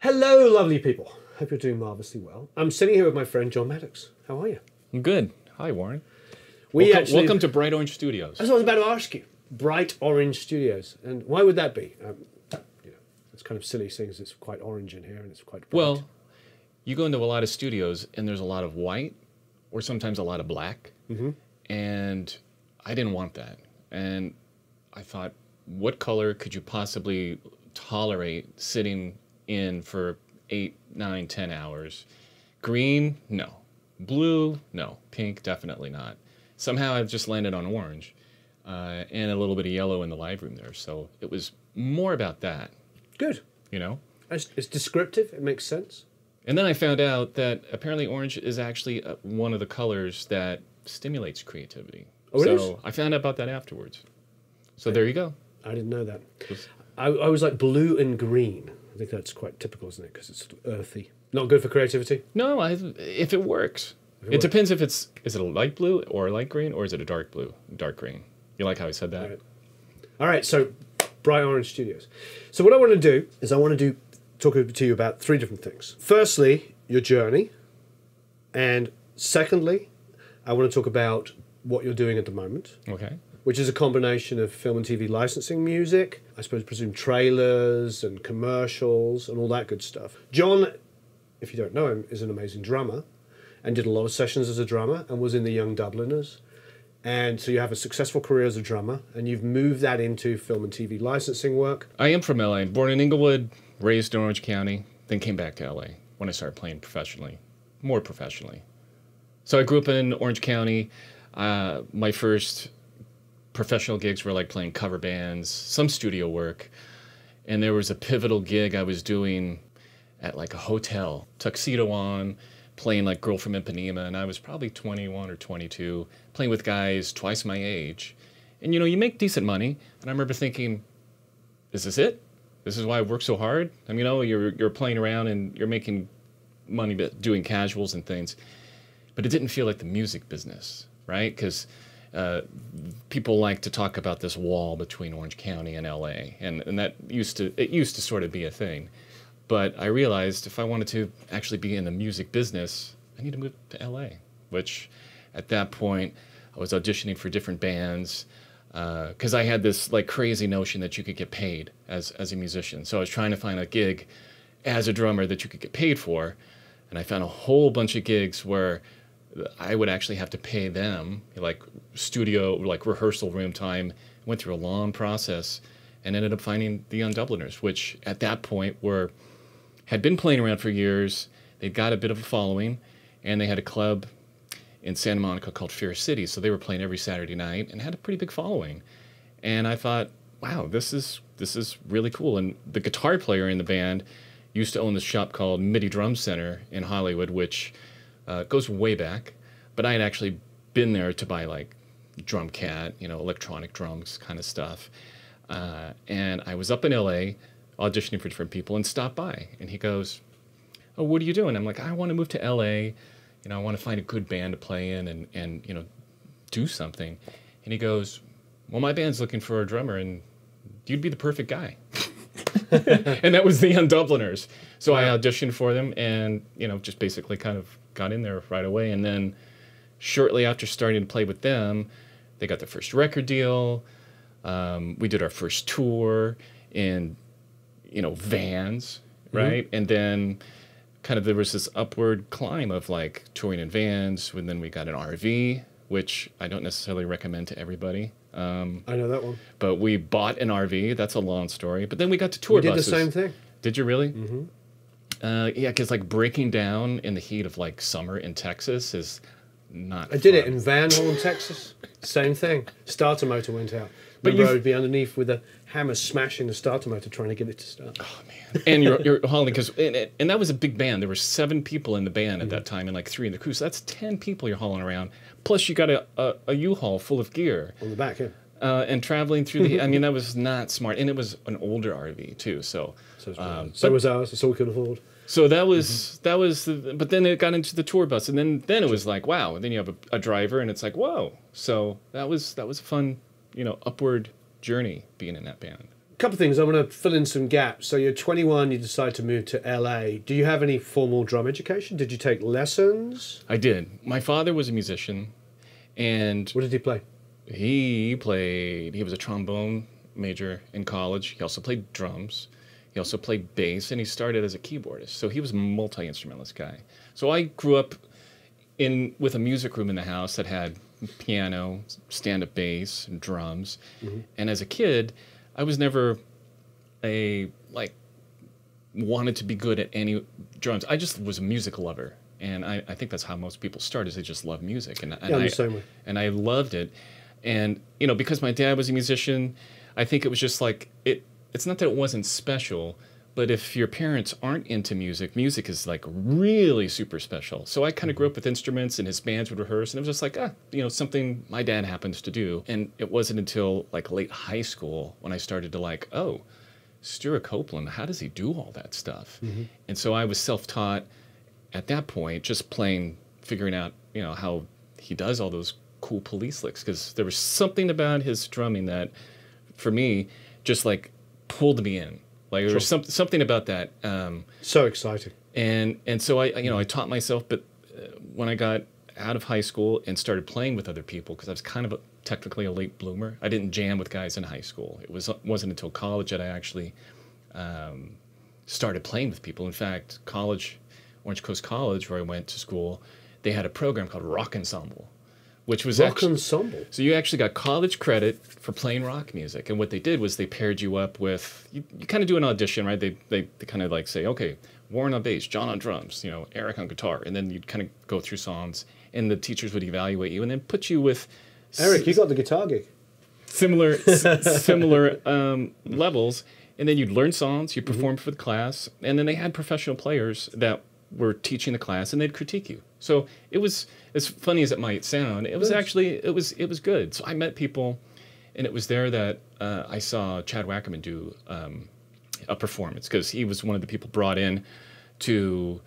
Hello, lovely people. Hope you're doing marvelously well. I'm sitting here with my friend Jon Mattox. How are you? I'm good. Hi, Warren. We welcome, actually, welcome to Bright Orange Studios. That's what I was about to ask you. Bright Orange Studios. And why would that be? Um, you know, it's kind of silly seeing as it's quite orange in here and it's quite bright. Well, you go into a lot of studios and there's a lot of white or sometimes a lot of black. Mm-hmm. And I didn't want that. And I thought, what color could you possibly tolerate sitting in for eight, nine, ten hours? Green? No. Blue? No. Pink? Definitely not. Somehow I've just landed on orange uh, and a little bit of yellow in the live room there. So it was more about that, good. you know? It's, it's descriptive. It makes sense. And then I found out that apparently orange is actually uh, one of the colors that stimulates creativity. Oh, it so is? I found out about that afterwards. So there you go. I didn't know that. I, I was like blue and green. I think that's quite typical, isn't it? Because it's sort of earthy. Not good for creativity. No, I, if it works. If it It, works. depends if it's is it a light blue or a light green or is it a dark blue, dark green. You like how I said that? Right. All right, so Bright Orange Studios. So what I want to do is I want to do talk to you about three different things. Firstly, your journey, and secondly, I want to talk about what you're doing at the moment, Okay. Which is a combination of film and TV licensing music, I suppose presume trailers and commercials and all that good stuff. Jon, if you don't know him, is an amazing drummer and did a lot of sessions as a drummer and was in the Young Dubliners. And so you have a successful career as a drummer and you've moved that into film and TV licensing work. I am from LA, born in Inglewood, raised in Orange County, then came back to LA when I started playing professionally, more professionally. So I grew up in Orange County. Uh, my first professional gigs were like playing cover bands, some studio work, and there was a pivotal gig I was doing at like a hotel, tuxedo on, playing like Girl from Ipanema, and I was probably 21 or 22, playing with guys twice my age. And you know, you make decent money, and I remember thinking, is this it? This is why I work so hard. I mean, you know, you're you're playing around and you're making money but doing casuals and things, but it didn't feel like the music business, right? Because uh, people like to talk about this wall between Orange County and LA, and and that used to it used to sort of be a thing. But I realized if I wanted to actually be in the music business, I need to move to LA, which at that point I was auditioning for different bands because I had this like crazy notion that you could get paid as as a musician. So I was trying to find a gig as a drummer that you could get paid for, and I found a whole bunch of gigs where I would actually have to pay them like studio like rehearsal room time. Went through a long process and ended up finding the Young Dubliners, which at that point were had been playing around for years. They'd got a bit of a following, and they had a club in Santa Monica called Fair City. So they were playing every Saturday night and had a pretty big following. And I thought, wow, this is this is really cool. And the guitar player in the band used to own this shop called MIDI Drum Center in Hollywood, which uh, goes way back. But I had actually been there to buy like drumKAT, you know, electronic drums kind of stuff. Uh, and I was up in LA auditioning for different people and stopped by. And he goes, Oh, what are you doing? I'm like, I want to move to LA. You know, I want to find a good band to play in and, and you know, do something. And he goes, Well, my band's looking for a drummer and you'd be the perfect guy. and that was the Young Dubliners. So I auditioned for them and, you know, just basically kind of got in there right away. And then shortly after starting to play with them, they got their first record deal. Um, we did our first tour in, you know, vans, right? And then kind of there was this upward climb of like touring in vans. And then we got an RV, which I don't necessarily recommend to everybody. Um, I know that one. but we bought an RV. That's a long story. But then we got to tour We did buses. the same thing. Did you really? Mm-hmm. Uh, yeah, because like breaking down in the heat of like summer in Texas is not. I did it in Van Horn, Texas. Same thing. Starter motor went out. But you've- would be underneath with a hammer smashing the starter motor trying to get it to start. Oh man! And you're you're hauling because and, and that was a big band. There were seven people in the band at that Mm-hmm. time, and like three in the crew. So that's ten people you're hauling around. Plus you got a a, a U-Haul full of gear. On the back, yeah. Uh, and traveling through the, I mean, that was not smart, and it was an older RV too. So, So, it's um, so but- was ours. All we could afford. So that was Mm-hmm. that was, the, but then it got into the tour bus, and then then it was like wow. And then you have a, a driver, and it's like whoa. So that was that was a fun, you know, upward journey being in that band. A couple of things. I'm going to fill in some gaps. So you're 21. You decide to move to LA. Do you have any formal drum education? Did you take lessons? I did. My father was a musician, and What did he play? he played. He was a trombone major in college. He also played drums. He also played bass, and he started as a keyboardist. So he was a multi instrumentalist guy. So I grew up in with a music room in the house that had piano, stand up bass, and drums. Mm-hmm. And as a kid, I was never a like wanted to be good at any drums. I just was a music lover. And I, I think that's how most people start is they just love music. And, and Yeah, I, the same way. and I loved it. And you know, because my dad was a musician, I think it was just like it. It's not that it wasn't special, but if your parents aren't into music, music is like really super special. So I kind of grew up with instruments, and his bands would rehearse, and it was just like ah, you know, something my dad happens to do. And it wasn't until like late high school when I started to like, oh, Stewart Copeland, how does he do all that stuff? And so I was self-taught at that point, just playing, figuring out, you know, how he does all those cool police licks. Because there was something about his drumming that, for me, just like pulled me in. Like there was some, something about that. Um, So exciting. and and so I you know I taught myself, but uh, when I got out of high school and started playing with other people, because I was kind of a, technically a late bloomer, I didn't jam with guys in high school. It was wasn't until college that I actually um, started playing with people. In fact, college, Orange Coast College, where I went to school, they had a program called Rock Ensemble, which was Rock actually ensemble. so you actually got college credit for playing rock music, and what they did was they paired you up with you, you kind of do an audition, right? They they, they kind of like say, okay, Warren on bass, Jon on drums, you know, Eric on guitar, and then you'd kind of go through songs, and the teachers would evaluate you, and then put you with Eric, you got the guitar gig. similar s- similar um, levels, and then you'd learn songs, you'd perform for the class, and then they had professional players that were teaching the class, and they'd critique you. So it was as funny as it might sound. It was actually it was it was good. So I met people, and it was there that uh, I saw Chad Wackerman do um, a performance because he was one of the people brought in to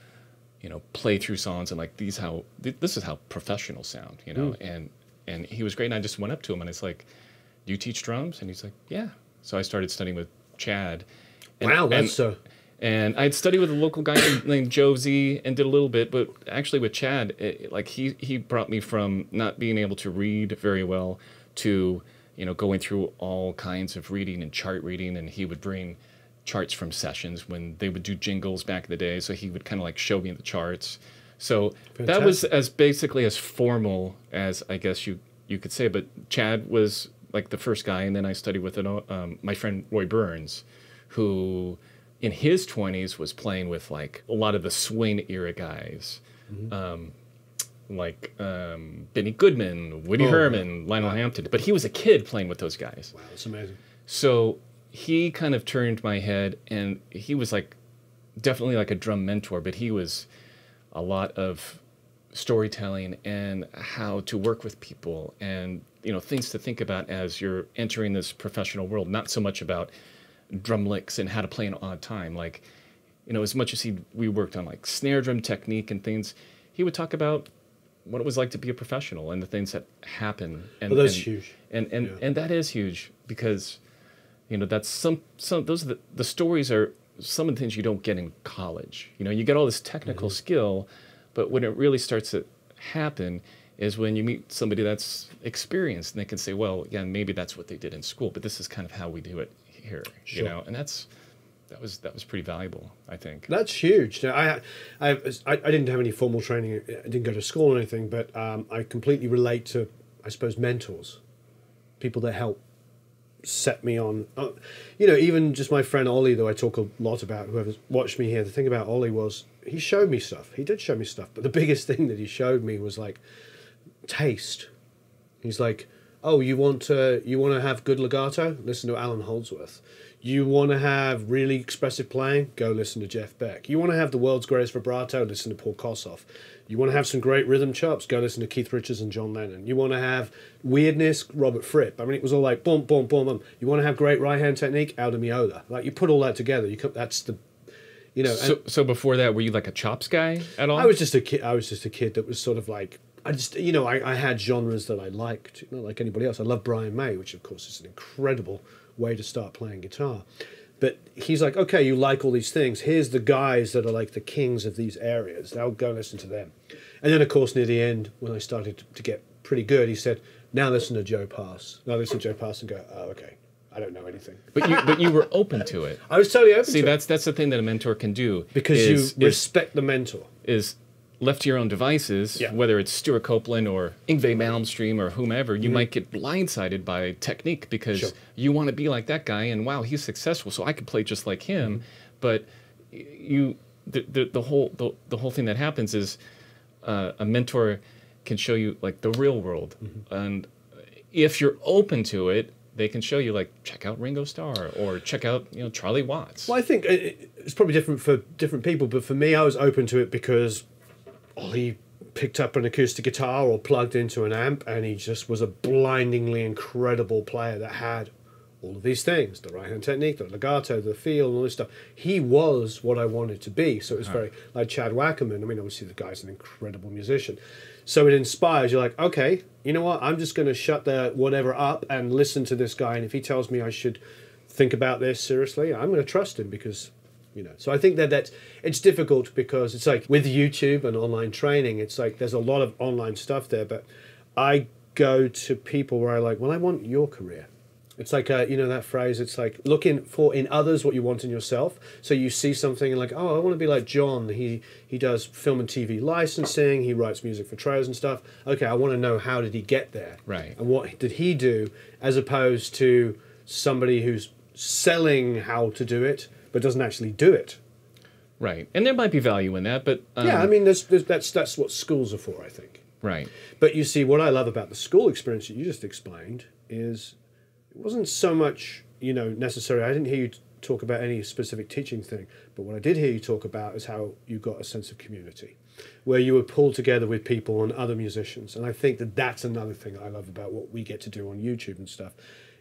you know play through songs and like these how th- this is how professionals sound you know and and he was great and i just went up to him and it's like do you teach drums and he's like yeah so i started studying with chad and, wow, and, that's uh, and i'd studied with a local guy named- josie and did a little bit but actually with chad it, like he he brought me from not being able to read very well to you know going through all kinds of reading and chart reading and he would bring charts from sessions when they would do jingles back in the day so he would kind of like show me the charts. So that was as basically as formal as i guess you you could say but chad was like the first guy and then i studied with an, um, my friend roy burns who in his 20s was playing with like a lot of the swing era guys. Um, like um, benny goodman woody Oh, herman lionel hampton. But he was a kid playing with those guys. Wow, that's amazing. so he kind of turned my head, and he was like definitely like a drum mentor, but he was a lot of storytelling and how to work with people and you know things to think about as you're entering this professional world not so much about drum licks and how to play an odd time like you know as much as he we worked on like snare drum technique and things he would talk about what it was like to be a professional and the things that happen and Well, that's and, huge. and and, Yeah. and that is huge because you know that's some some those are the, the stories are some of the things you don't get in college you know you get all this technical mm-hmm. skill but when it really starts to happen is when you meet somebody that's experienced and they can say well yeah maybe that's what they did in school but this is kind of how we do it here Sure. you know and that's that was that was pretty valuable i think That's huge. Now, I, I, I, I didn't have any formal training. I didn't go to school or anything, but um, I completely relate to, I suppose, mentors, people that help set me on. Uh, you know, even just my friend Ollie, though I talk a lot about, whoever's watched me here. The thing about Ollie was he showed me stuff. He did show me stuff, but the biggest thing that he showed me was like taste. He's like, "Oh, you want to you want to have good legato? Listen to Allan Holdsworth. You want to have really expressive playing? Go listen to Jeff Beck. You want to have the world's greatest vibrato? Listen to Paul Kossoff. You want to have some great rhythm chops? Go listen to Keith Richards and John Lennon. You want to have weirdness? Robert Fripp. I mean, it was all like boom, boom, boom, boom. You want to have great right hand technique? Al Di Meola. Like you put all that together, you come, that's the, you know. so so before that were you like a chops guy at all I was just a kid. I was just a kid that was sort of like I just you know I, I had genres that I liked, not like anybody else. I love Brian May, which of course is an incredible way to start playing guitar. But he's like, okay, you like all these things. Here's the guys that are like the kings of these areas. Now go listen to them. And then, of course, near the end, when I started to get pretty good, he said, now listen to Joe Pass. Now listen to Joe Pass and go, oh, okay, I don't know anything. But you but you were open to it. I was totally open See, to it that's that's the thing that a mentor can do because is, you is, respect the mentor. is left to your own devices, Yeah. whether it's Stewart Copeland or Yngwie Malmsteen or whomever, Mm-hmm. you might get blindsided by technique because Sure. you want to be like that guy and wow, he's successful, so I could play just like him. Mm-hmm. But you, the, the, the whole the, the whole thing that happens is uh, a mentor can show you like the real world, Mm-hmm. and if you're open to it. They can show you like check out Ringo Starr or check out you know Charlie Watts. Well, I think it- it's probably different for different people, but for me, I was open to it because Ollie picked up an acoustic guitar or plugged into an amp, and he just was a blindingly incredible player that had all of these things the right hand technique, the legato, the feel, and all this stuff. He was what I wanted to be. So it was very like Chad Wackerman. I mean, obviously, the guy's an incredible musician. So it inspires. You're like, okay, you know what? I'm just going to shut the whatever up and listen to this guy. And if he tells me I should think about this seriously, I'm going to trust him because you know. So i think that that's it's difficult because it's like with youtube and online training it's like there's a lot of online stuff there but i go to people where i like well i want your career. It's like uh, you know that phrase it's like looking for in others what you want in yourself. So you see something and like oh i want to be like jon. He he does film and tv licensing. He writes music for trailers and stuff. Okay i want to know how did he get there? Right. and what did he do as opposed to somebody who's selling how to do it but doesn't actually do it. Right, and there might be value in that, but um, yeah i mean there's, there's, that's that's what schools are for i think. Right, but you see what i love about the school experience that you just explained is it wasn't so much you know necessary. I didn't hear you talk about any specific teaching thing but what i did hear you talk about is how you got a sense of community where you were pulled together with people and other musicians. And i think that that's another thing i love about what we get to do on youtube and stuff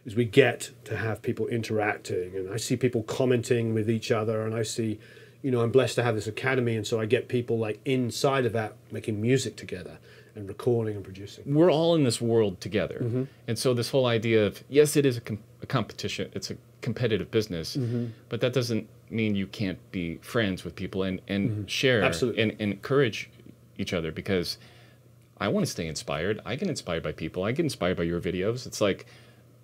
is we get to have people interacting and i see people commenting with each other and i see you know i'm blessed to have this academy and so i get people like inside of that making music together and recording and producing we're all in this world together, Mm-hmm. and so this whole idea of yes, it is a, com- a competition, it's a competitive business, Mm-hmm. but that doesn't mean you can't be friends with people and and share Mm-hmm. Absolutely. and, and encourage each other because I want to stay inspired. I get inspired by people. I get inspired by your videos. It's like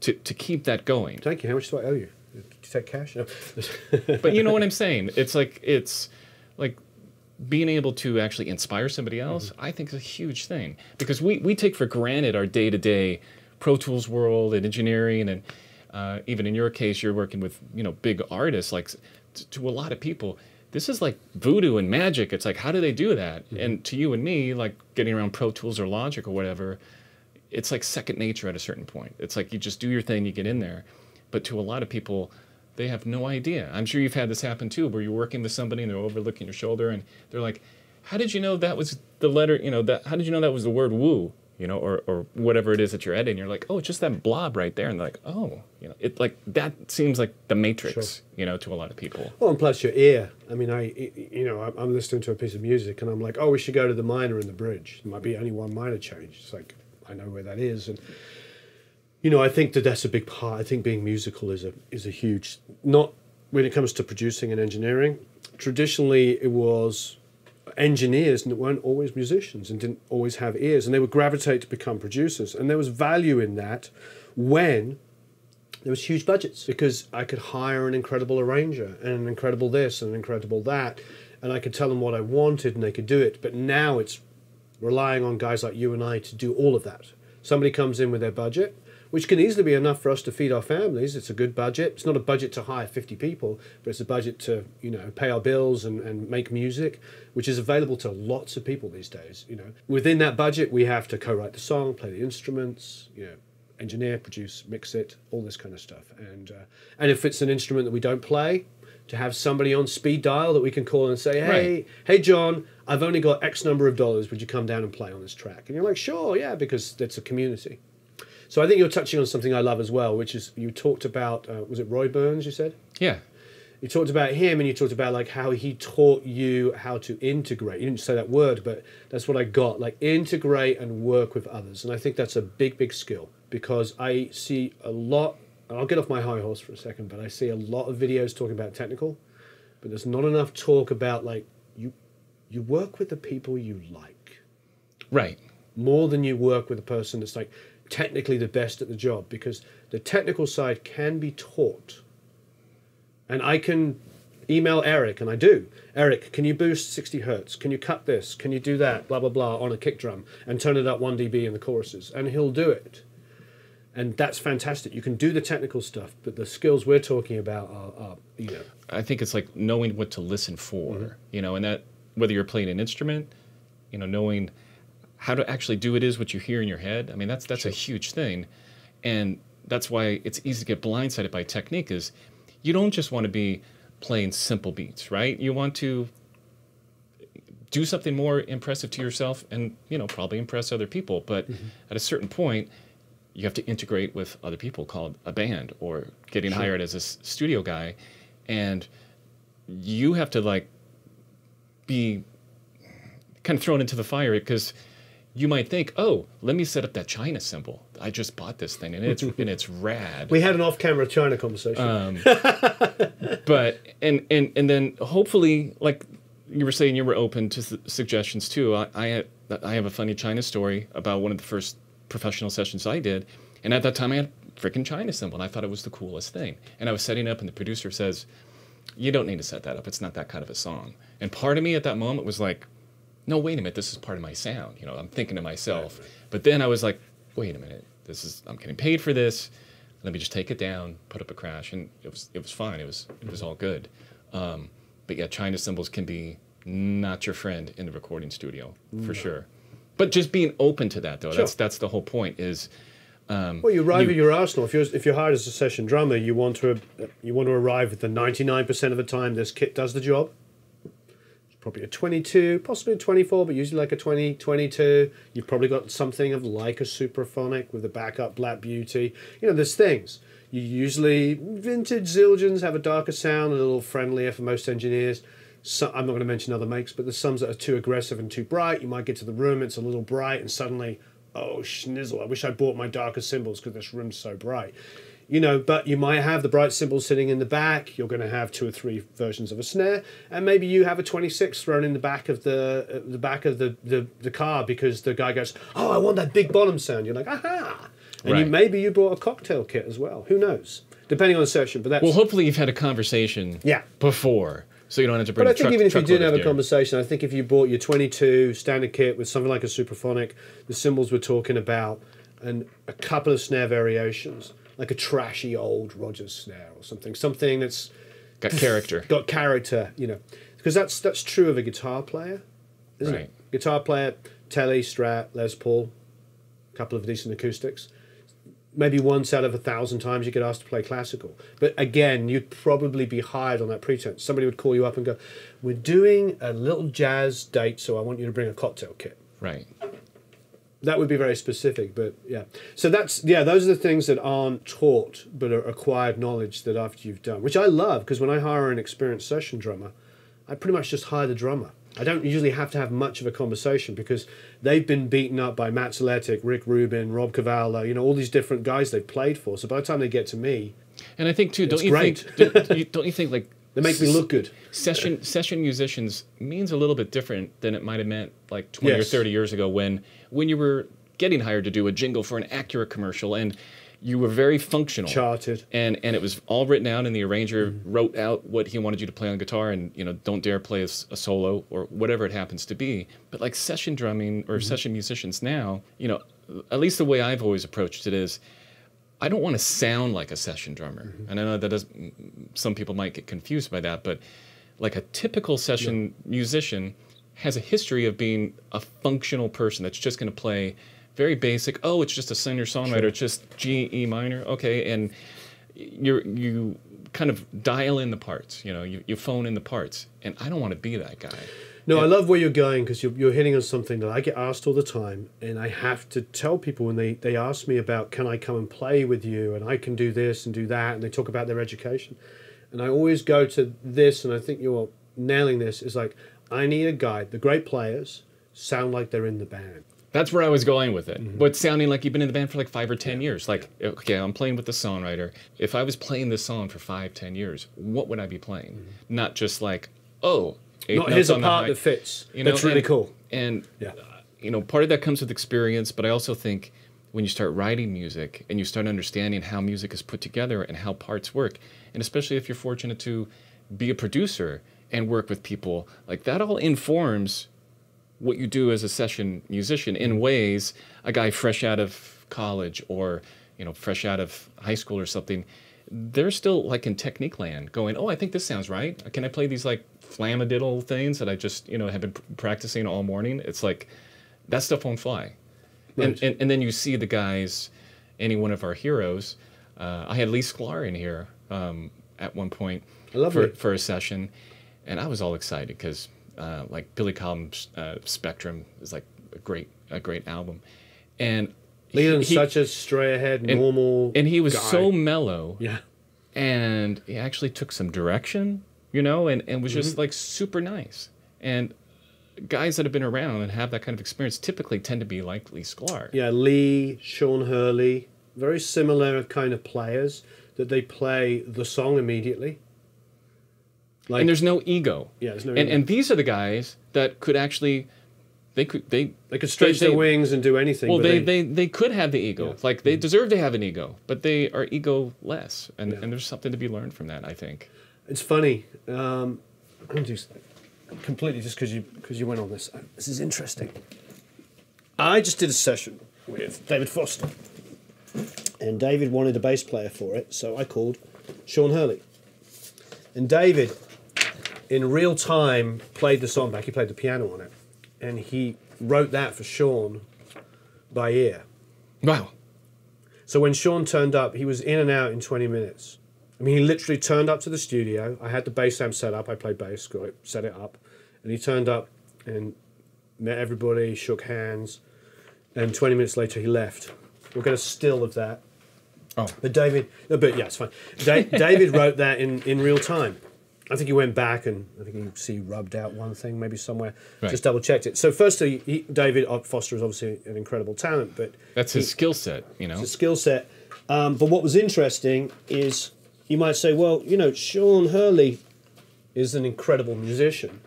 to to keep that going. thank you how much do i owe you did you take cash no. but you know what I'm saying? It's like it's like being able to actually inspire somebody else. I think is a huge thing because we we take for granted our day to day Pro Tools world and engineering and uh, even in your case, you're working with you know big artists like t- to a lot of people. This is like voodoo and magic. It's like how do they do that? And to you and me, like getting around Pro Tools or Logic or whatever, it's like second nature at a certain point. It's like you just do your thing, you get in there. But to a lot of people, they have no idea. I'm sure you've had this happen too, where you're working with somebody and they're overlooking your shoulder and they're like, "How did you know that was the letter? You know that? How did you know that was the word woo? You know, or or whatever it is that you're editing?" You're like, "Oh, it's just that blob right there," and they're like, "Oh, you know, it like that seems like the Matrix." Sure. You know, to a lot of people. Well, and plus your ear. I mean, I, you know, I'm- I'm listening to a piece of music and I'm like, oh, we should go to the minor in the bridge. There might be only one minor change. It's like, I know where that is. And, you know, I think that that's a big part. I think being musical is a, is a huge, not when it comes to producing and engineering. Traditionally, it was engineers and that weren't always musicians and didn't always have ears and they would gravitate to become producers. And there was value in that when there was huge budgets because I could hire an incredible arranger and an incredible this and an incredible that, and I could tell them what I wanted and they could do it. But now it's relying on guys like you and I to do all of that. Somebody comes in with their budget, which can easily be enough for us to feed our families. It's a good budget. It's not a budget to hire 50 people, but it's a budget to, you know, pay our bills and, and make music, which is available to lots of people these days, you know. Within that budget, we have to co-write the song, play the instruments, you know, engineer, produce, mix it, all this kind of stuff. And uh, and if it's an instrument that we don't play, to have somebody on speed dial that we can call and say, hey, Right. hey, Jon, I've only got X number of dollars. Would you come down and play on this track? And you're like, sure, yeah, because it's a community. So I think you're touching on something I love as well, which is you talked about, uh, was it Roy Burns? You said Yeah. you talked about him and you talked about like how he taught you how to integrate you didn't say that word but that's what i got like integrate and work with others and i think that's a big big skill because i see a lot I'll get off my high horse for a second, but I see a lot of videos talking about technical, but there's not enough talk about like you work with the people you like Right. more than you work with a person that's like technically the best at the job because the technical side can be taught. And I can email Eric, and I do. Eric, can you boost 60 hertz? Can you cut this? Can you do that? Blah, blah, blah on a kick drum and turn it up 1 dB in the choruses. And he'll do it. And that's fantastic. You can do the technical stuff, but the skills we're talking about are, are you know, I think it's like knowing what to listen for, mm-hmm. you know, and that whether you're playing an instrument, you know, knowing how to actually do it is what you hear in your head. I mean, that's that's a huge thing, and that's why it's easy to get blindsided by technique. Is you don't just want to be playing simple beats, right? You want to do something more impressive to yourself, and you know, probably impress other people. But mm-hmm. at a certain point, you have to integrate with other people called a band or getting hired as a studio guy and you have to like be kind of thrown into the fire because you might think oh let me set up that china cymbal. I just bought this thing and it's and it's rad. We had an off-camera China conversation. Um, but and and and then hopefully like you were saying you were open to su- suggestions too. I, I had i have a funny china story about one of the first professional sessions i did and at that time i had freaking china cymbal and i thought it was the coolest thing. And i was setting up and the producer says you don't need to set that up. It's not that kind of a song and part of me at that moment was like no wait a minute this is part of my sound you know i'm thinking to myself but then i was like wait a minute this is i'm getting paid for this let me just take it down put up a crash and it was it was fine it was it was all good um, but yeah china cymbals can be not your friend in the recording studio for sure but just being open to that though that's Sure. that's the whole point is Well, you arrive you- at your arsenal. If you're if you're hired as a session drummer, you want to you want to arrive at the ninety nine percent of the time this kit does the job. Probably a twenty two, possibly a twenty four, but usually like a 20, 22. You've probably got something of like a supraphonic with a backup Black Beauty. You know, there's things. You usually vintage Zildjians have a darker sound, a little friendlier for most engineers. So, I'm not going to mention other makes, but there's some that are too aggressive and too bright. You might get to the room, it's a little bright, and suddenly, oh schnizzle! I wish I bought my darker cymbals because this room's so bright. You know, but you might have the bright cymbals sitting in the back. You're going to have two or three versions of a snare, and maybe you have a 26 thrown in the back of the uh, the back of the, the the car because the guy goes, "Oh, I want that big bottom sound." You're like, "Aha!" And you, maybe you brought a cocktail kit as well. Who knows? Depending on the session, but that's well hopefully you've had a conversation Yeah. before so you don't have to bring But I think truck- even if you of have a conversation, I think if you bought your 22 standard kit with something like a supraphonic, the cymbals we're talking about, and a couple of snare variations, like a trashy old Rogers snare or something, something that's got character got character, you know, because that's that's true of a guitar player, isn't Right. it? Guitar player, Tele, Strat, Les Paul, a couple of decent acoustics. Maybe once out of a thousand times you get asked to play classical. But again, you'd probably be hired on that pretense. Somebody would call you up and go, We're doing a little jazz date, so I want you to bring a cocktail kit. right That would be very specific, but yeah. So that's, yeah, those are the things that aren't taught but are acquired knowledge that after you've done, which I love because when I hire an experienced session drummer, I pretty much just hire the drummer. I don't usually have to have much of a conversation because they've been beaten up by Matt Serletic, Rick Rubin, Rob Cavallo, you know, all these different guys they've played for. So by the time they get to me, and i think too don't you great. think don't, you, don't you think like they make me look good. session session musicians means a little bit different than it might have meant like 20 Yes. or 30 years ago when when you were getting hired to do a jingle for an accurate commercial and you were very functional Charted. and and it was all written out and the arranger Mm-hmm. wrote out what he wanted you to play on guitar and you know don't dare play a solo or whatever it happens to be but like session drumming or Mm-hmm. session musicians now you know at least the way i've always approached it is I don't want to sound like a session drummer. Mm-hmm. And I know that does some people might get confused by that, but like a typical session musician has a history of being a functional person that's just going to play very basic. Oh, it's just a singer songwriter. It's just G E minor. Okay, and you you kind of dial in the parts. You know, you, you phone in the parts, and I don't want to be that guy. No, I love where you're going because you're, you're hitting on something that I get asked all the time, and I have to tell people when they, they ask me about can I come and play with you, and I can do this and do that, and they talk about their education, and I always go to this, and I think you're nailing this is like I need a guide. The great players sound like they're in the band. That's where I was going with it. Mm-hmm. But sounding like you've been in the band for like five or ten years. Like, okay, I'm playing with the songwriter. If I was playing this song for five, ten years, what would I be playing? Not just like, oh, Mm-hmm. Not here's a part that fits. you know, That's really and- cool. And Yeah. uh, you know, part of that comes with experience, but I also think when you start writing music and you start understanding how music is put together and how parts work, and especially if you're fortunate to be a producer and work with people, like that all informs what you do as a session musician in ways a guy fresh out of college or you know fresh out of high school or something they're still like in technique land going oh i think this sounds right. Can i play these like flamadiddle things that i just you know have been pr- practicing all morning? It's like that stuff won't fly. And, Right. and, and then you see the guys any one of our heroes uh, i had lee sklar in here um, at one point for, for a session and i was all excited because uh, like billy cobham's uh, spectrum is like a great a great album and Leland's he- such a straight ahead, normal. and he was guy. so mellow Yeah. and he actually took some direction, you know, and, and was Mm-hmm. just like super nice. And guys that have been around and have that kind of experience typically tend to be like Lee Sklar. Yeah, Lee, Sean Hurley, very similar kind of players that they play the song immediately. Like, And there's no ego. Yeah, there's no and, ego. and these are the guys that could actually, they could, they, they could stretch they- their wings and do anything. well, but they, they, they could have the ego. Yeah. Like they deserve to have an ego, but they are ego less. And, Yeah. and there's something to be learned from that, I think. It's funny. Um, just completely just because you because you went on this. This is interesting. I just did a session with David Foster, and David wanted a bass player for it, so I called Sean Hurley. And David, in real time, played the song back. He played the piano on it, and he wrote that for Sean by ear. Wow. So when Sean turned up, he was in and out in 20 minutes. I mean, he literally turned up to the studio. I had the bass amp set up. I played bass, got it, set it up. And he turned up and met everybody, shook hands. And 20 minutes later, he left. We'll get a still of that. Oh. But David, no, but yeah, it's fine. Da- David wrote that in, in real time. I think he went back and I think you see rubbed out one thing maybe somewhere. Right. Just double checked it. So firstly, he, David Foster is obviously an incredible talent, but That's his skill set, you know? a skill set. Um, but what was interesting is you might say, well, you know, Sean Hurley is an incredible musician.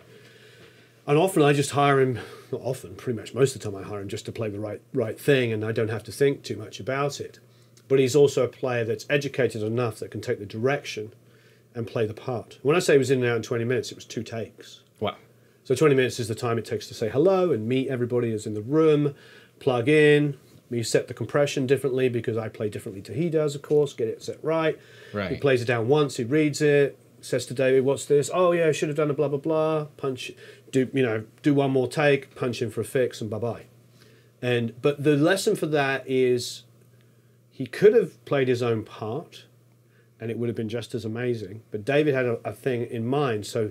And often I just hire him, not often, pretty much most of the time I hire him just to play the right, right thing and I don't have to think too much about it. But he's also a player that's educated enough that can take the direction and play the part. When I say it was in and out in 20 minutes, it was two takes. Wow. So 20 minutes is the time it takes to say hello and meet everybody who's in the room, plug in. We set the compression differently because I play differently to he does, of course, get it set right. Right. He plays it down once, he reads it, says to David, what's this? Oh yeah, I should have done a blah blah blah. Punch do you know, do one more take, punch in for a fix and bye bye. And but the lesson for that is he could have played his own part and it would have been just as amazing. But David had a, a thing in mind, so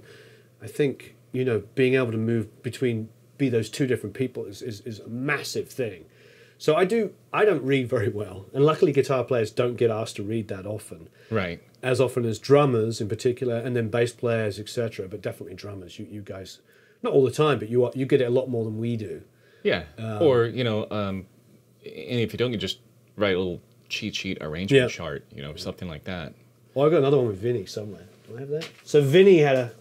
I think you know being able to move between be those two different people is, is, is a massive thing. So I do I don't read very well, and luckily guitar players don't get asked to read that often, Right. as often as drummers in particular, and then bass players, etc. But definitely drummers. You you guys, not all the time, but you are, you get it a lot more than we do. Yeah. Um, or, you know, um, and if you don't, you just write a little cheat sheet arrangement Yeah. chart, you know, something like that. Well, I've got another one with Vinny somewhere. Do I have that? So Vinny had a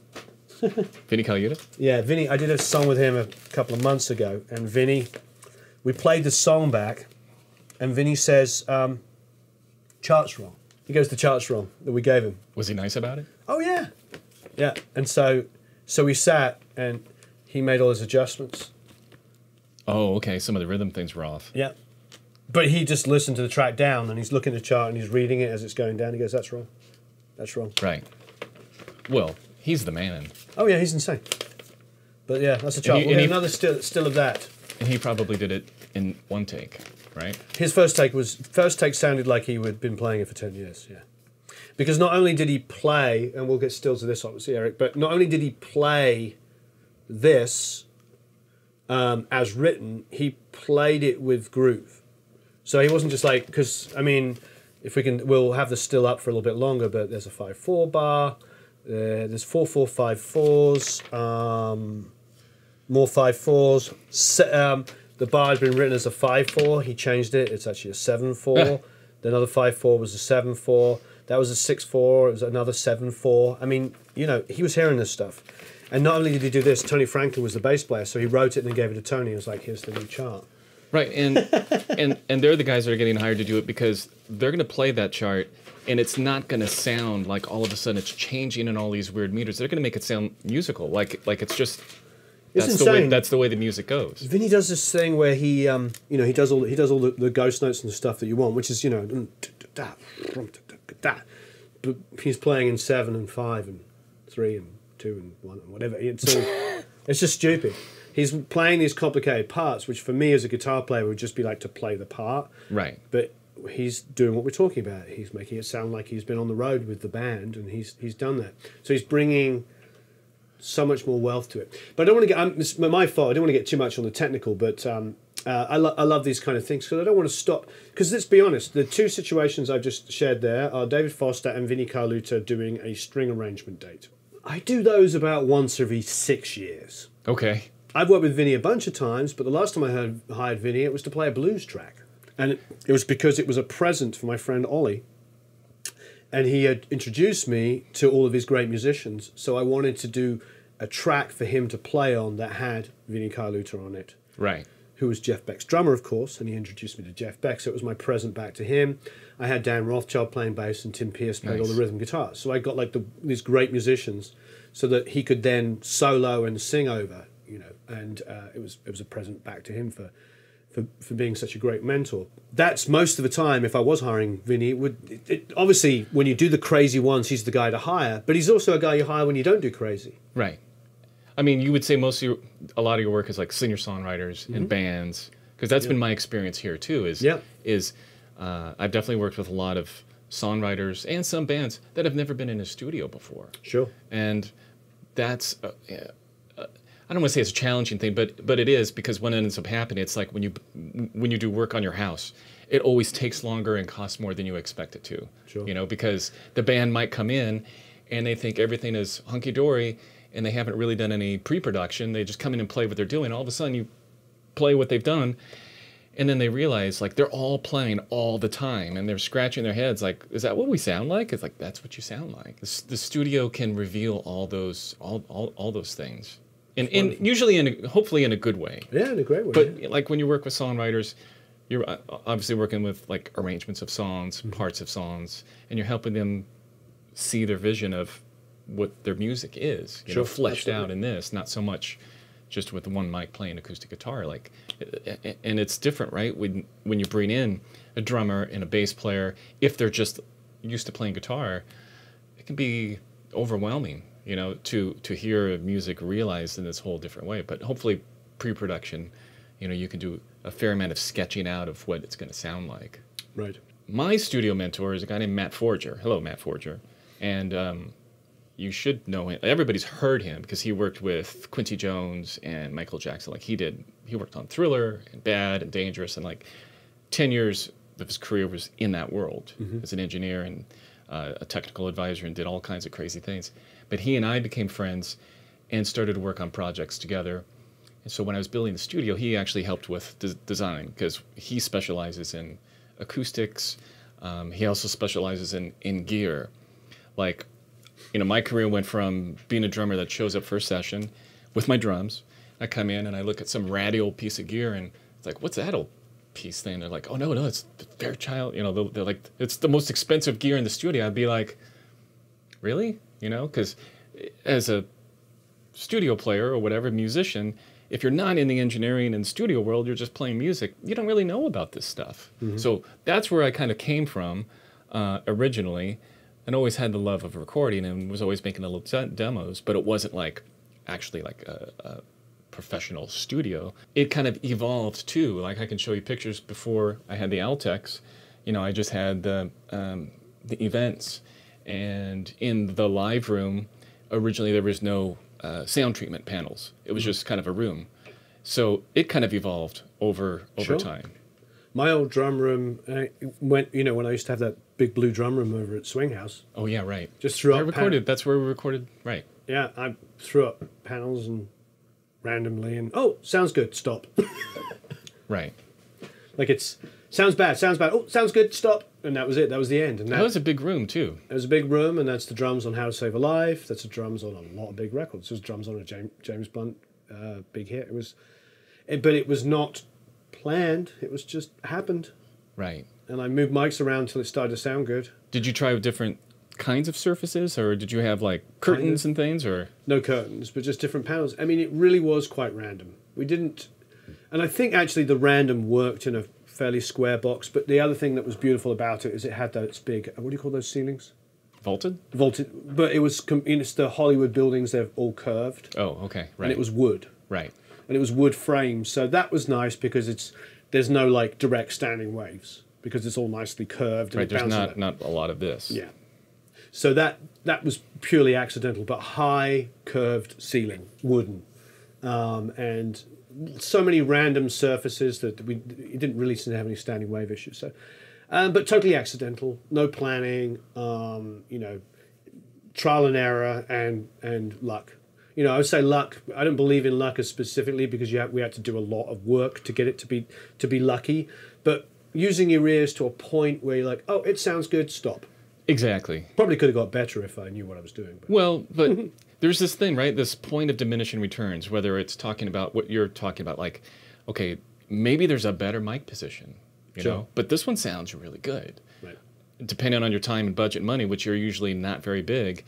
Vinny Colaiuta? Yeah, Vinny, I did a song with him a couple of months ago, and Vinny, we played the song back, and Vinny says, um, charts wrong. He goes, the charts wrong that we gave him. Was he nice about it? Oh, yeah. Yeah, and so, so we sat, and he made all his adjustments. Oh, okay. Some of the rhythm things were off. Yeah. But he just listened to the track down, and he's looking at the chart, and he's reading it as it's going down. He goes, that's wrong. That's wrong. Right. Well, he's the man. Oh, yeah, he's insane. But yeah, that's a chart. he- we'll get he- another still, still of that. And he probably did it in one take, right? His first take was first take sounded like he had been playing it for ten years. Yeah, because not only did he play, and we'll get stills of this obviously, Eric, but not only did he play this um, as written, he played it with groove. So he wasn't just like because I mean, if we can, we'll have the still up for a little bit longer. But there's a five four bar. Uh, there's four four five fours. Um, more five fours. Se- um, the bar had been written as a five four. He changed it. It's actually a seven four. Ah. the other five four was a seven four. That was a six four. It was another seven four. I mean, you know, he was hearing this stuff. And not only did he do this, Tony Franklin was the bass player, so he wrote it and then gave it to Tony. He was like, "Here's the new chart." Right, and and and they're the guys that are getting hired to do it because they're going to play that chart, and it's not going to sound like all of a sudden it's changing in all these weird meters. They're going to make it sound musical, like like it's just It's that's the way insane. that's the way the music goes. Vinny does this thing where he, um, you know, he does all he does all the, the ghost notes and stuff that you want, which is you know, but he's playing in seven and five and three and two and one and whatever. It's all, it's just stupid. He's playing these complicated parts, which for me as a guitar player would just be like to play the part. Right. But he's doing what we're talking about. He's making it sound like he's been on the road with the band, and he's he's done that. So he's bringing so much more wealth to it. But I don't want to get. Um, it's my fault. I don't want to get too much on the technical, but. Um, uh, I, lo- I love these kind of things because I don't want to stop. Because let's be honest, the two situations I've just shared there are David Foster and Vinnie Colaiuta doing a string arrangement date. I do those about once every six years. Okay. I've worked with Vinny a bunch of times, but the last time I had hired Vinny, it was to play a blues track. And it, it was because it was a present for my friend Ollie. And he had introduced me to all of his great musicians. So I wanted to do a track for him to play on that had Vinny Colaiuta on it, Right. who was Jeff Beck's drummer, of course. And he introduced me to Jeff Beck. So it was my present back to him. I had Dan Rothchild playing bass and Tim Pierce playing all the rhythm guitar. So I got like the, these great musicians so that he could then solo and sing over, and uh, it was it was a present back to him for, for for being such a great mentor. That's most of the time. If I was hiring Vinny, it would it, it, obviously when you do the crazy ones, he's the guy to hire, but he's also a guy you hire when you don't do crazy. Right. I mean, you would say most of your, a lot of your work is like singer songwriters and bands, because that's been my experience here too. Is Yeah. is uh, I've definitely worked with a lot of songwriters and some bands that have never been in a studio before, Sure. and that's. Yeah, uh, I don't want to say it's a challenging thing, but but it is because when it ends up happening, it's like when you when you do work on your house, it always takes longer and costs more than you expect it to. Sure. You know, because the band might come in and they think everything is hunky dory, and they haven't really done any pre-production. They just come in and play what they're doing. All of a sudden, you play what they've done, and then they realize like they're all playing all the time, and they're scratching their heads like, "Is that what we sound like?" It's like that's what you sound like. The, the studio can reveal all those all all, all those things, and, and usually in a, hopefully in a good way. Yeah, in a great way. But like when you work with songwriters, you're uh, obviously working with like arrangements of songs, parts of songs, and you're helping them see their vision of what their music is, you know, Sure, fleshed out in this, not so much just with one mic playing acoustic guitar. Like, and it's different, right? When when you bring in a drummer and a bass player, if they're just used to playing guitar, it can be overwhelming, you know, to to hear music realized in this whole different way. But hopefully, pre-production, you know, you can do a fair amount of sketching out of what it's going to sound like. right. My studio mentor is a guy named Matt Forger. Hello, Matt Forger, and um, you should know him. Everybody's heard him because he worked with Quincy Jones and Michael Jackson. Like he did, he worked on Thriller and Bad and Dangerous, and like ten years of his career was in that world as an engineer and uh, a technical advisor, and did all kinds of crazy things. But he and I became friends and started to work on projects together. And so when I was building the studio, he actually helped with des- design because he specializes in acoustics. Um, he also specializes in, in gear. Like, you know, my career went from being a drummer that shows up for a session with my drums. I come in and I look at some ratty old piece of gear and it's like, what's that old piece thing? They're like, oh no, no, it's Fairchild. You know, they're like, it's the most expensive gear in the studio. I'd be like, really? You know, because as a studio player or whatever musician, if you're not in the engineering and studio world, you're just playing music. You don't really know about this stuff. So that's where I kind of came from uh, originally, and always had the love of recording and was always making little de- demos. But it wasn't like actually like a, a professional studio. It kind of evolved too. Like I can show you pictures before I had the Altecs. You know, I just had the um, the events, and in the live room, originally there was no uh, sound treatment panels. It was just kind of a room. So it kind of evolved over over Sure. time. My old drum room uh, went, you know, when I used to have that big blue drum room over at Swing House, Oh yeah, right. just threw I up. recorded. That's where we recorded. Right. yeah, I threw up panels and randomly, and oh, sounds good. Stop. Right. Like it's sounds bad, sounds bad. Oh, sounds good. Stop, and that was it. That was the end. And that, That was a big room too. it was a big room, and that's the drums on How to Save a Life. That's the drums on a lot of big records. There's drums on a James, James Blunt uh, big hit. It was, it, but it was not planned. It was just happened, Right. and I moved mics around until it started to sound good. Did you try with different kinds of surfaces, or did you have like curtains and things, or no curtains, but just different panels. I mean, it really was quite random. We didn't, and I think actually the random worked in a fairly square box. But the other thing that was beautiful about it is it had those big, what do you call those ceilings? vaulted? Vaulted, but it was, it's the Hollywood buildings, they're all curved. Oh, okay. Right. And it was wood. right. And it was wood frames. So that was nice because it's, there's no like direct standing waves because it's all nicely curved and Right. There's not not a lot of this. Yeah. So that that was purely accidental, but high curved ceiling, wooden, um, and so many random surfaces that we it didn't really seem to have any standing wave issues. So, um, but totally accidental, no planning. Um, you know, trial and error and and luck. You know, I would say luck. I don't believe in luck as specifically because you have, we had to do a lot of work to get it to be to be lucky. But using your ears to a point where you're like, oh, it sounds good, stop. Exactly. Probably could have got better if I knew what I was doing. But Well, but there's this thing, right? This point of diminishing returns, whether it's talking about what you're talking about, like, okay, maybe there's a better mic position, you Sure. know, but this one sounds really good. right. Depending on your time and budget money, which you're usually not very big,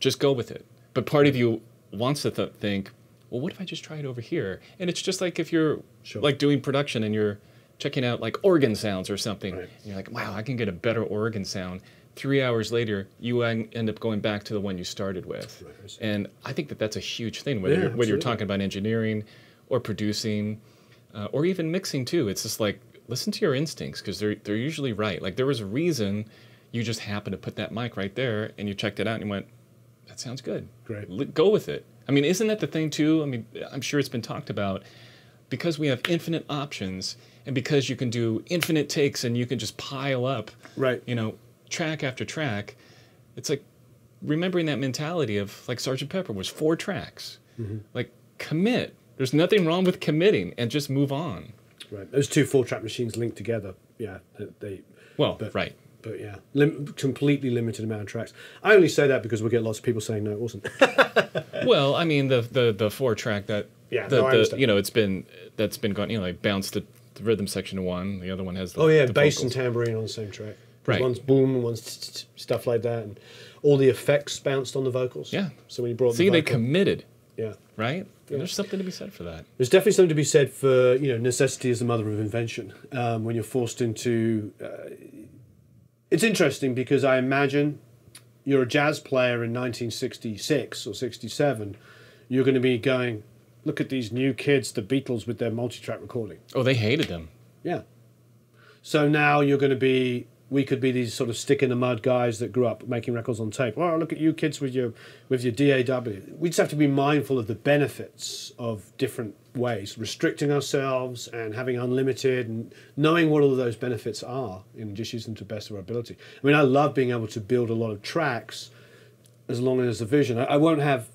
just go with it. But part of you wants to th- think, well, what if I just try it over here? And it's just like if you're Sure. like doing production and you're checking out like organ sounds or something, Right. and you're like, wow, I can get a better organ sound. Three hours later, you end up going back to the one you started with. Right. And I think that that's a huge thing, whether, Yeah, you're, whether you're talking about engineering or producing uh, or even mixing too. It's just like, listen to your instincts because they're, they're usually right. Like there was a reason you just happened to put that mic right there and you checked it out and you went, that sounds good. Great. L- go with it. I mean, isn't that the thing too? I mean, I'm sure it's been talked about because we have infinite options and because you can do infinite takes and you can just pile up, Right. you know, track after track. It's like remembering that mentality of like Sergeant Pepper was four tracks. Mm-hmm. Like commit. There's nothing wrong with committing and just move on. Right. Those two four track machines linked together. Yeah. They. Well, But- right. but yeah, lim- completely limited amount of tracks. I only say that because we get lots of people saying no, it wasn't. Well, I mean the the the four track that Yeah, the, no, the you know it's been that's been gone you know like bounce the, the rhythm section to one the other one has the oh yeah, the bass vocals. and tambourine on the same track. Right. One's boom, and one's stuff like that, and all the effects bounced on the vocals. Yeah. So when you brought See, the they committed, yeah. right? Yeah. There's something to be said for that. There's definitely something to be said for you know necessity is the mother of invention. Um, when you're forced into, uh, it's interesting because I imagine you're a jazz player in 1966 or 67, you're going to be going, look at these new kids, the Beatles with their multi-track recording. Oh, they hated them. Yeah. So now you're going to be. We could be these sort of stick in the mud guys that grew up making records on tape. Oh, look at you kids with your with your DAW. We just have to be mindful of the benefits of different ways, restricting ourselves and having unlimited and knowing what all of those benefits are and just using them to the best of our ability. I mean, I love being able to build a lot of tracks as long as a vision. I, I won't have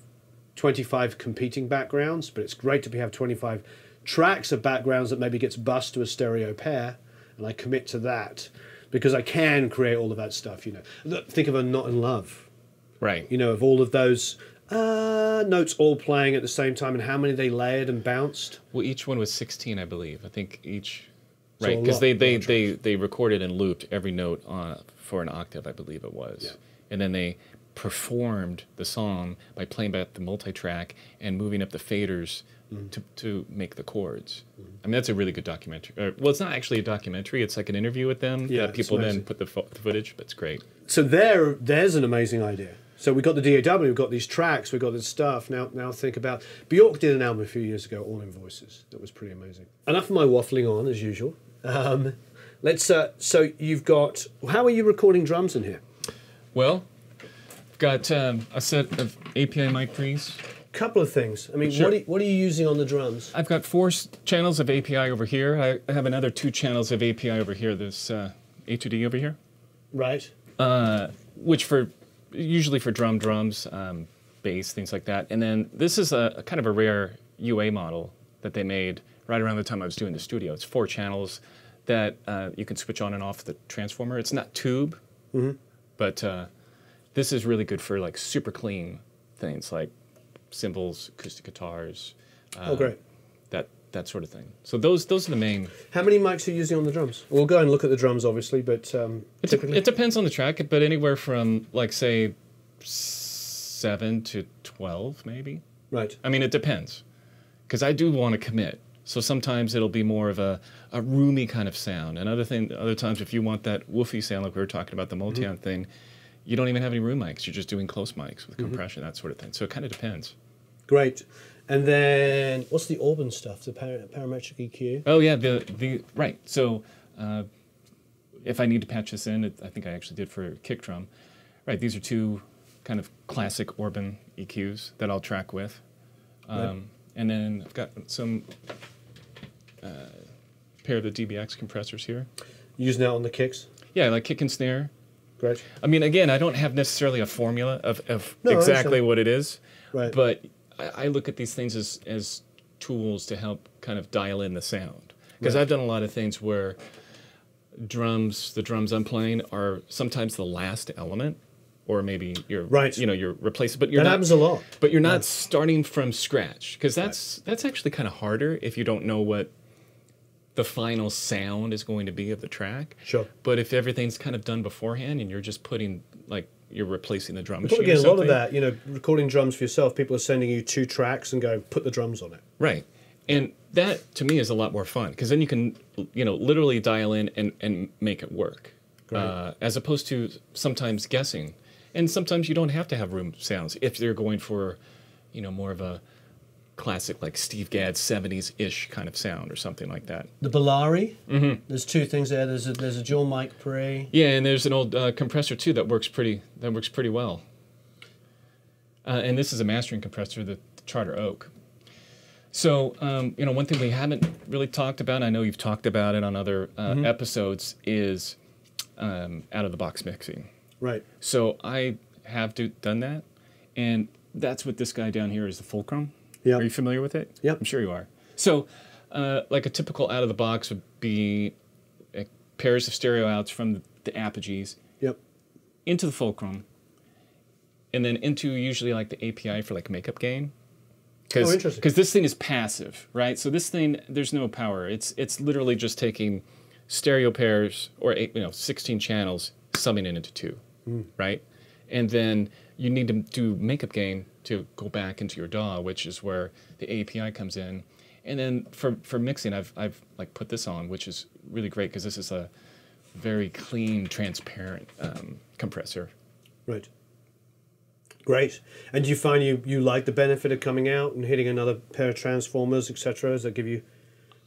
25 competing backgrounds, but it's great to be, have 25 tracks of backgrounds that maybe gets bussed to a stereo pair, and I commit to that because I can create all of that stuff. You know, think of a Not in Love. Right. You know, of all of those uh, notes all playing at the same time, and how many they layered and bounced. Well, each one was 16, I believe. I think each. So Right, because they, they, they, they recorded and looped every note on, for an octave, I believe it was. Yeah. And then they performed the song by playing back the multi track and moving up the faders Mm-hmm. to, to make the chords. I mean, that's a really good documentary. Well, it's not actually a documentary, it's like an interview with them. Yeah, that people then put the, fo- the footage, but it's great. So there, there's an amazing idea. So we got the DAW, we've got these tracks, we've got this stuff. Now, now think about Bjork did an album a few years ago, all in voices. That was pretty amazing. Enough of my waffling on as usual. Um, let's. Uh, so you've got. How are you recording drums in here? Well, got um, a set of API mic trees. Couple of things. I mean, Sure. what, are, you- what are you using on the drums? I've got four channels of API over here. I I have another two channels of API over here. There's uh, A2D over here, Right. uh, which for usually for drum, drums, um, bass, things like that. And then this is a, a kind of a rare UA model that they made right around the time I was doing the studio. It's four channels that uh, you can switch on and off the transformer. It's not tube, but uh, this is really good for like super clean things like cymbals, acoustic guitars, oh, great. that that sort of thing. So those those are the main. How many mics are you using on the drums? We'll go and look at the drums, obviously, but um, It, typically. it depends on the track, but anywhere from like say seven to twelve, maybe. right. I mean, it depends, because I do want to commit. So sometimes it'll be more of a, a roomy kind of sound, and other thing, other times if you want that woofy sound, like we were talking about the Motown thing, you don't even have any room mics. You're just doing close mics with compression, that sort of thing. So it kind of depends. Great. And then what's the Orban stuff? The par- parametric EQ. Oh yeah, the the right. So uh, if I need to patch this in, it, I think I actually did for kick drum. Right, these are two kind of classic Orban EQs that I'll track with, um, Right. and then I've got some uh, pair of the DBX compressors here. Using that on the kicks. Yeah, like kick and snare. Great. I mean, again, I don't have necessarily a formula of, of No, exactly what it is, Right. but I, I look at these things as, as tools to help kind of dial in the sound. Because Right. I've done a lot of things where drums, the drums I'm playing, are sometimes the last element, or maybe you're Right. you know you're replacing, but you're that not. happens a lot. But you're not starting from scratch because that's that's actually kind of harder if you don't know what the final sound is going to be of the track. Sure. But if everything's kind of done beforehand and you're just putting like you're replacing the drum You're machine getting a lot of that. You know, recording drums for yourself. People are sending you two tracks and going, put the drums on it. Right. And that to me is a lot more fun because then you can, you know, literally dial in and, and make it work. Uh, as opposed to sometimes guessing. And sometimes you don't have to have room sounds if they're going for, you know, more of a classic like Steve Gadd 70s ish kind of sound or something like that. The Bellari. Mm-hmm. There's two things there. There's a there's a dual mic pre. Yeah, and there's an old uh, compressor too that works pretty that works pretty well. Uh, and this is a mastering compressor, the Charter Oak. So um, you know, one thing we haven't really talked about, I know you've talked about it on other uh, episodes, is um, out of the box mixing. Right. So I have do, done that, and that's what this guy down here is the Fulcrum. Are you familiar with it? Yeah. I'm sure you are. So, uh, like a typical out of the box would be pairs of stereo outs from the, the Apogees Yep. into the Fulcrum, and then into usually like the API for like makeup gain. Oh, interesting. Because this thing is passive, right? So this thing, there's no power. It's it's literally just taking stereo pairs or eight, you know 16 channels, summing it into two, Hmm. right? And then you need to do makeup gain to go back into your DAW, which is where the API comes in. And then for, for mixing, I've I've like put this on, which is really great because this is a very clean, transparent um, compressor. Right. Great. And do you find you, you like the benefit of coming out and hitting another pair of transformers, etc.? Does that give you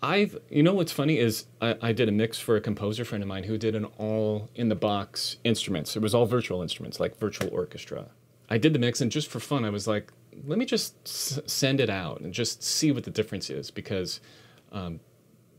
I've, you know, what's funny is I, I did a mix for a composer friend of mine who did an all in the box instruments. It was all virtual instruments, like virtual orchestra. I did the mix, and just for fun, I was like, let me just s- send it out and just see what the difference is because um,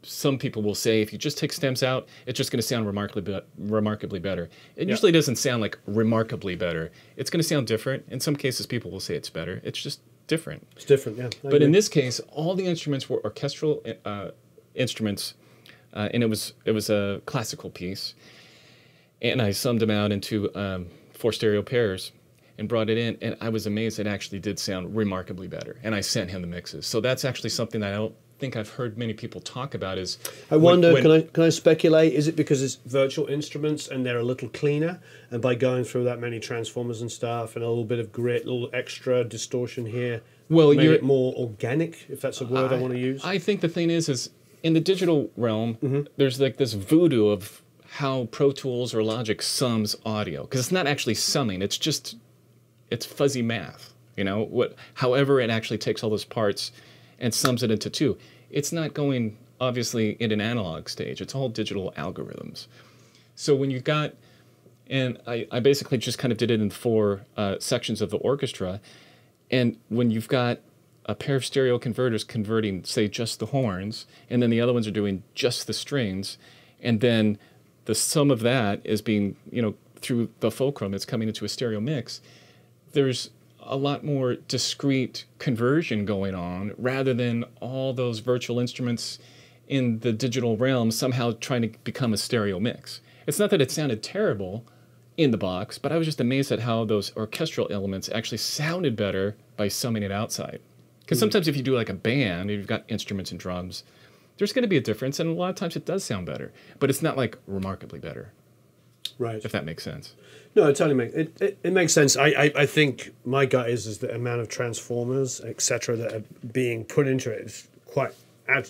some people will say if you just take stems out, it's just going to sound remarkably, be- remarkably better. It Yeah. usually doesn't sound like remarkably better. It's going to sound different. In some cases, people will say it's better. It's just different. it's different? Yeah. I But agree. in this case, all the instruments were orchestral uh, instruments, uh, and it was it was a classical piece. And I summed them out into um, four stereo pairs and brought it in, and I was amazed it actually did sound remarkably better. And I sent him the mixes, so that's actually something that I don't think I've heard many people talk about. Is I wonder, when- can I can I speculate? Is it because it's virtual instruments and they're a little cleaner, and by going through that many transformers and stuff, and a little bit of grit, a little extra distortion here, Well, made it more organic, if that's a word I, want to use. I think the thing is, is in the digital realm, Mm-hmm. there's like this voodoo of how Pro Tools or Logic sums audio because it's not actually summing; it's just it's fuzzy math. You know, what? However, it actually takes all those parts and sums it into two. It's not going obviously in an analog stage. It's all digital algorithms. So when you've got, and I, I basically just kind of did it in four uh, sections of the orchestra, and when you've got a pair of stereo converters converting, say, just the horns, and then the other ones are doing just the strings, and then the sum of that is being, you know, through the fulcrum, it's coming into a stereo mix. There's a lot more discrete conversion going on rather than all those virtual instruments in the digital realm somehow trying to become a stereo mix. It's not that it sounded terrible in the box, but I was just amazed at how those orchestral elements actually sounded better by summing it outside. Because hmm. sometimes if you do like a band, you've got instruments and drums, there's going to be a difference, and a lot of times it does sound better, but it's not like remarkably better, Right. if that makes sense. No, it totally makes it, it, it makes sense. I, I, I think my gut is is the amount of transformers, etc., that are being put into it. is quite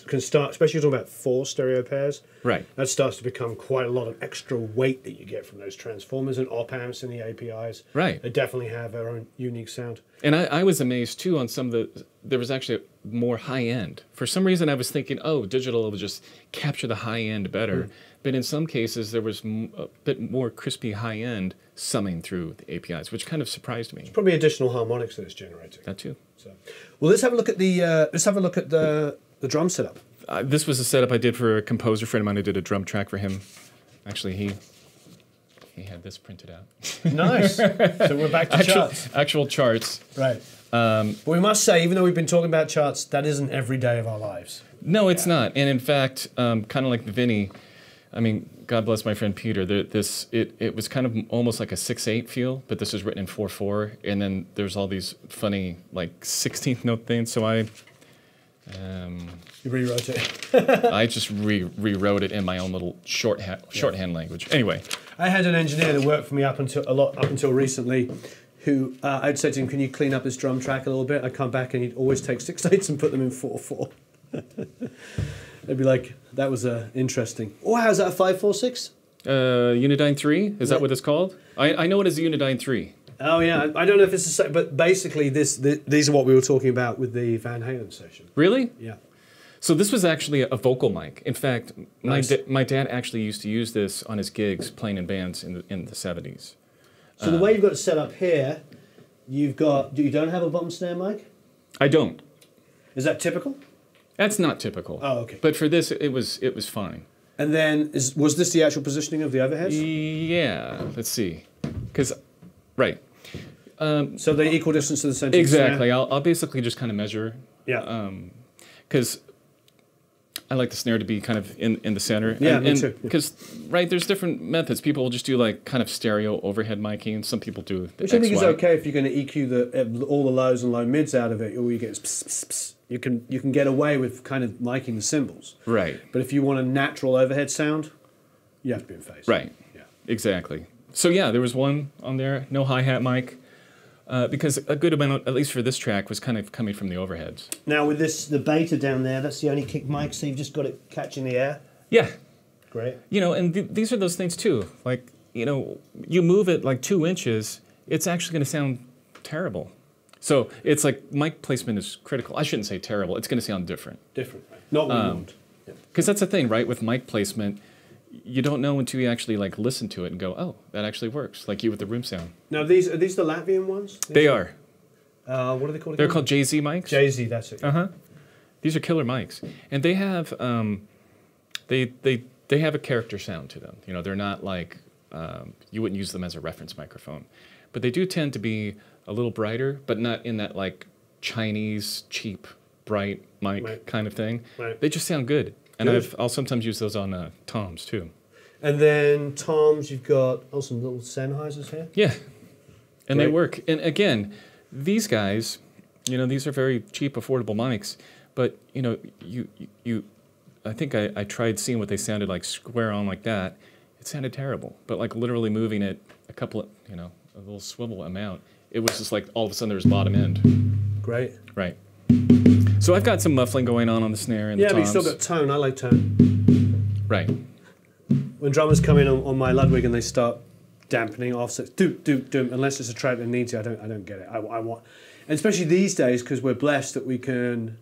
can start, especially talking about four stereo pairs. Right. That starts to become quite a lot of extra weight that you get from those transformers and op amps and the APIs. Right. They definitely have their own unique sound. And I, I was amazed too on some of the. There was actually more high end. For some reason, I was thinking, oh, digital will just capture the high end better. Hmm. But in some cases, there was m- a bit more crispy high end summing through the APIs, which kind of surprised me. Probably additional harmonics that it's generating. That too. So, well, let's have a look at the uh, let's have a look at the the drum setup. Uh, this was a setup I did for a composer friend of mine. who did a drum track for him. Actually, he he had this printed out. Nice. so we're back to Actual, charts. actual charts. Right. Um, but we must say, even though we've been talking about charts, that isn't every day of our lives. No, it's not. And in fact, um, kind of like Vinny, I mean, God bless my friend Peter. This it, it was kind of almost like a six eight feel, but this was written in four four, and then there's all these funny like sixteenth note things. So I, um, You rewrote it. I just re- rewrote it in my own little shorthand shorthand language. Anyway, I had an engineer that worked for me up until a lot up until recently, who uh, I'd say to him, "Can you clean up this drum track a little bit?" I'd come back and he'd always take six eights and put them in four four. I'd be like, "That was uh, interesting." Oh, how's that a five four six? uh, Unidyne three is Yeah. that what it's called? I, I know it as a Unidyne three. Oh yeah, I don't know if it's the same, but basically this, th these are what we were talking about with the Van Halen session. Really? Yeah. So this was actually a vocal mic. In fact, my da- my dad actually used to use this on his gigs playing in bands in the in the seventies. So the way you've got it set up here, you've got you don't have a bottom snare mic. I don't. Is that typical? That's not typical. Oh, okay. But for this, it was it was fine. And then is was this the actual positioning of the other overheads? Yeah. Let's see. Because, right. Um, so they equal distance to the center. Exactly. I'll, I'll basically just kind of measure Yeah. Um, because I like the snare to be kind of in, in the center. Yeah, and, me and too. Because right, there's different methods. People will just do like kind of stereo overhead miking. And some people do. The Which I think is okay if you're going to EQ the uh, all the lows and low mids out of it. All you get is pss, pss, pss. you can you can get away with kind of miking the cymbals. Right. But if you want a natural overhead sound, you have to be in phase. Right. Yeah. Exactly. So yeah, there was one on there, no hi hat mic, uh, because a good amount, at least for this track, was kind of coming from the overheads. Now with this the beta down there, that's the only kick mic, so you've just got it catching the air. Yeah, Great. you know, and th- these are those things too. Like you know, you move it like two inches, it's actually going to sound terrible. So it's like mic placement is critical. I shouldn't say terrible. It's going to sound different Different. Right? Not what Um, want. Yeah. because that's the thing, right? With mic placement, you don't know until you actually like listen to it and go, oh, that actually works. Like you with the room sound. Now these are these the Latvian ones? They are. Uh, what are they called? They're called JZ mics. Jay Z. That's it. Uh huh. These are killer mics, and they have um, they they they have a character sound to them. You know, they're not like um, you wouldn't use them as a reference microphone, but they do tend to be a little brighter, but not in that like Chinese cheap bright mic Right. kind of thing. Right. They just sound good, and Good. I've I'll sometimes use those on uh, toms too. And then Tom's, you've got oh some little Sennheisers here. Yeah, and they work. And again, these guys, you know, these are very cheap, affordable mics. But you know, you you, you I think I, I tried seeing what they sounded like square on like that. It sounded terrible. But like literally moving it a couple, of, you know, a little swivel amount, it was just like all of a sudden there was bottom end. Great. Right. So I've got some muffling going on on the snare and Yeah, the but you still got tone. I like tone. right. When drummers come in on, on my Ludwig and they start dampening offsets, do do do. Unless it's a track that needs it, I don't I don't get it. I, I want, and especially these days because we're blessed that we can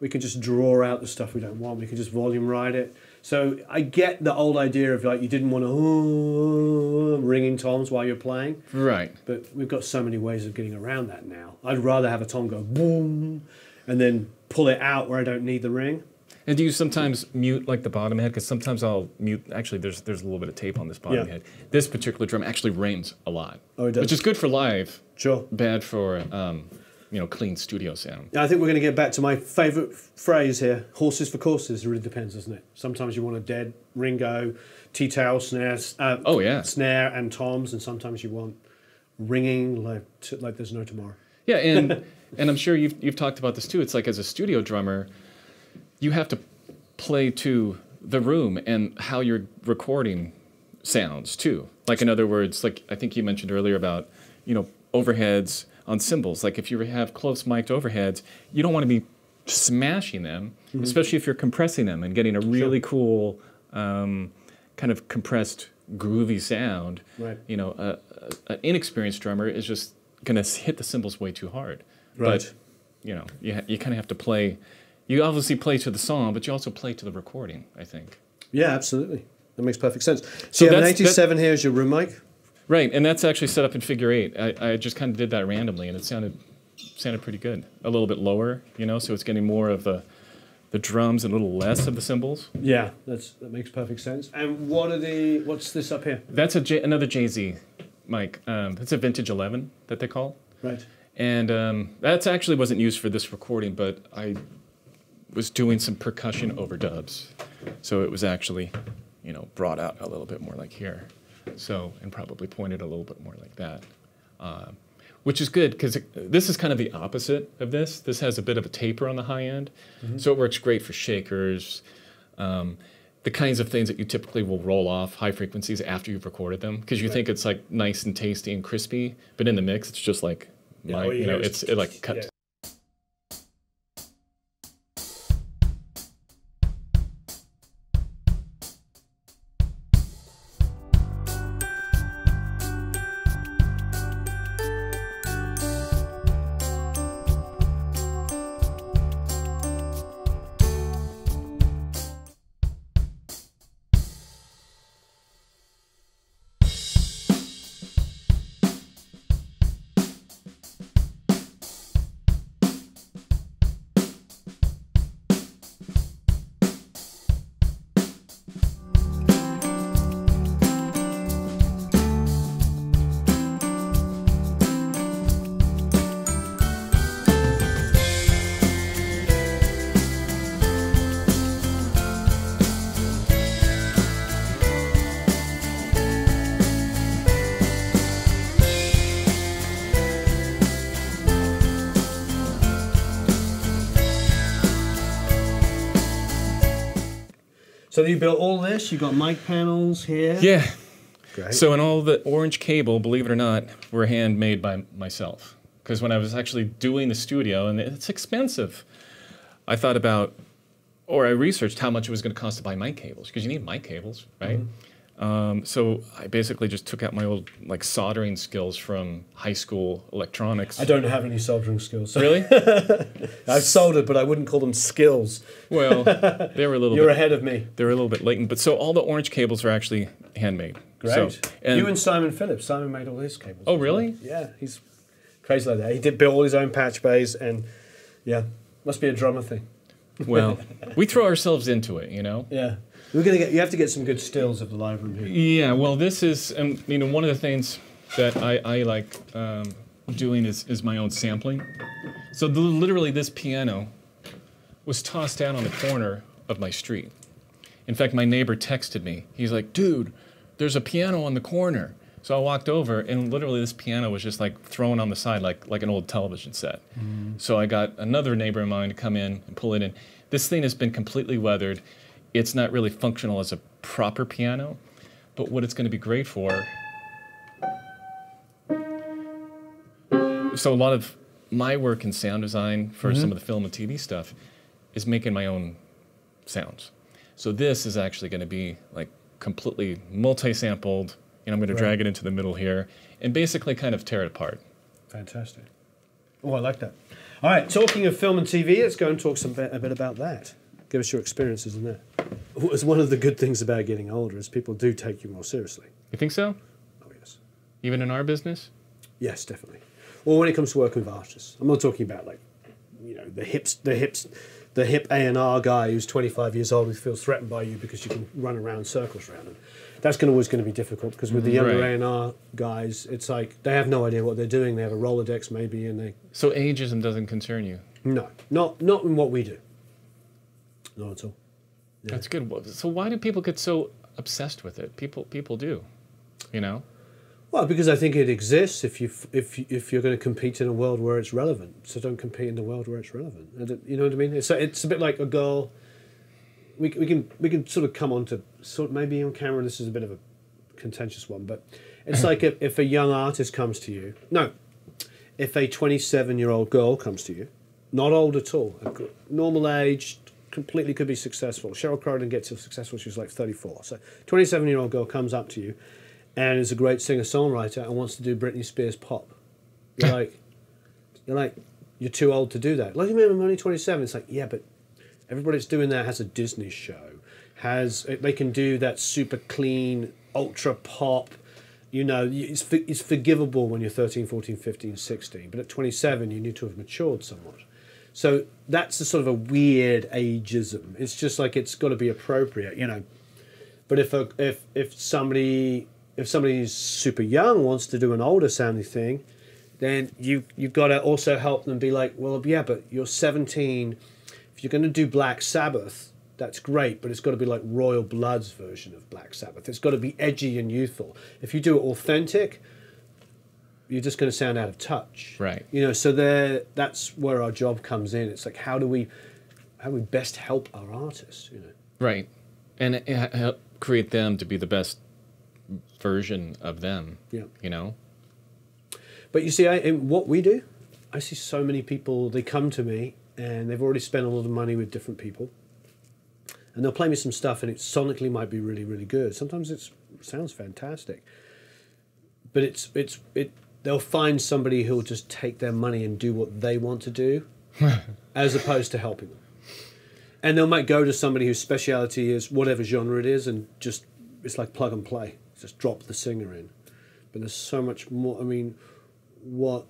we can just draw out the stuff we don't want. We can just volume ride it. So I get the old idea of like you didn't want to uh, ringing toms while you're playing. Right. But we've got so many ways of getting around that now. I'd rather have a tom go boom and then pull it out where I don't need the ring. And do you sometimes mute like the bottom head? Because sometimes I'll mute. Actually, there's there's a little bit of tape on this bottom Yeah. head. This particular drum actually rings a lot. Oh, it does? Which is good for live, Sure. bad for um, you know clean studio sound. I think we're going to get back to my favourite phrase here horses for courses. It really depends, doesn't it? Sometimes you want a dead Ringo, t-towel snares, uh, Oh, yeah. snare and toms, and sometimes you want ringing like, like there's no tomorrow. Yeah, and and I'm sure you've you've talked about this too. It's like as a studio drummer, you have to play to the room and how you're recording sounds too. Like in other words, like I think you mentioned earlier about you know overheads on cymbals. Like if you have close mic'd overheads, you don't want to be smashing them, especially if you're compressing them and getting a really cool um, kind of compressed groovy sound. Right. You know, an inexperienced drummer is just gonna hit the cymbals way too hard. Right. But you know, you ha- you kind of have to play. You obviously play to the song, but you also play to the recording. I think. Yeah, absolutely. That makes perfect sense. So, you have an that's- that- 87 here as your room mic. Right, and that's actually set up in figure eight. I, I just kind of did that randomly, and it sounded sounded pretty good. A little bit lower, you know, so it's getting more of the the drums and a little less of the cymbals. Yeah, that's that makes perfect sense. And what are the what's this up here? That's a J, another JZ mic. Um, it's a vintage eleven that they call. Right. And um, that's actually wasn't used for this recording, but I was doing some percussion overdubs. So it was actually, you know, brought out a little bit more like here. So, and probably pointed a little bit more like that. Um, which is good because this is kind of the opposite of this. This has a bit of a taper on the high end. So it works great for shakers, um, the kinds of things that you typically will roll off high frequencies after you've recorded them because you Right. think it's like nice and tasty and crispy, but in the mix, it's just like my, oh, you you know, it's it like cut. yeah. So you built all this. You got mic panels here. Yeah. Great. So, and all the orange cable, believe it or not, were handmade by myself. Because when I was actually doing the studio, and it's expensive, I thought about, or I researched how much it was going to cost to buy mic cables, because you need mic cables, right? Mm-hmm. Um, so I basically just took out my old like soldering skills from high school electronics. I don't have any soldering skills. really. I've soldered, but I wouldn't call them skills. well, they were a little You're bit. ahead of me. They were a little bit latent, but so all the orange cables are actually handmade. Great. So, and, you and Simon Phillips. Simon made all his cables. Oh, well. really? Yeah, he's crazy like that. He did build all his own patch bays, and yeah, must be a drummer thing. well, we throw ourselves into it, you know. Yeah, we're gonna get. You have to get some good stills of the live room here. Yeah, well, this is, um, you know, one of the things that I, I like um, doing is, is my own sampling. So the, literally, this piano was tossed out on the corner of my street. In fact, my neighbor texted me. He's like, "Dude, there's a piano on the corner." So I walked over, and literally, this piano was just like thrown on the side, like like an old television set. So I got another neighbor of mine to come in and pull it in. This thing has been completely weathered. It's not really functional as a proper piano, but what it's going to be great for. So a lot of my work in sound design for mm-hmm. some of the film and TV stuff is making my own sounds. So this is actually going to be like completely multi-sampled, and I'm going to Right. drag it into the middle here and basically kind of tear it apart. Fantastic. Oh, I like that. All right, talking of film and TV, let's go and talk some bit, a bit about that. Give us your experiences in that. It's one of the good things about getting older is people do take you more seriously. You think so? Oh yes, Even in our business? yes, definitely. Well, when it comes to working with artists, I'm not talking about like you know the hips the hips the hip A and R guy who's 25 years old who feels threatened by you because you can run around circles around him. That's going always going to be difficult because with the mm, younger Right. A and R guys, it's like they have no idea what they're doing. They have a Rolodex maybe, and they So ageism doesn't concern you. no, not not in what we do. Not at all. That's good. So why do people get so obsessed with it? People people do, you know. Well, because I think it exists if you if you- if you're going to compete in a world where it's relevant. So don't compete in the world where it's relevant. Don't- You know what I mean? It's a- it's a bit like a girl. We, we can we can sort of come on to sort maybe on camera. This is a bit of a contentious one, but it's like if, if a young artist comes to you. No, if a 27 year old girl comes to you, not old at all, a normal age, completely could be successful. Sheryl Crow didn't get so successful; she was like 34. So 27 year old girl comes up to you and is a great singer songwriter and wants to do Britney Spears pop. You're like, you're like, you're too old to do that. Like, you mean I'm only 27? It's like, yeah, but everybody that's doing that has a Disney show, has they can do that super clean, ultra pop. You know, it's, it's forgivable when you're 13, 14, 15, 16, but at 27, you need to have matured somewhat. So that's a sort of a weird ageism. It's just like it's got to be appropriate, you know. But if a, if if somebody if somebody who's super young wants to do an older sounding thing, then you you've got to also help them be like, well, yeah, but you're 17. If you're going to do Black Sabbath, that's great, but it's got to be like Royal Blood's version of Black Sabbath. It's got to be edgy and youthful. If you do it authentic, you're just going to sound out of touch. Right. You know, so there that's where our job comes in. It's like how do we how do we best help our artists, you know? Right, and help create them to be the best version of them. Yeah. You know. But you see, I, in what we do, I see so many people. They come to me and they've already spent a lot of money with different people, and they'll play me some stuff, and it sonically might be really, really good. Sometimes it's, it sounds fantastic, but it's it's it. They'll find somebody who'll just take their money and do what they want to do, as opposed to helping them. And they might go to somebody whose speciality is whatever genre it is, and just it's like plug and play. Just drop the singer in. But there's so much more. I mean, what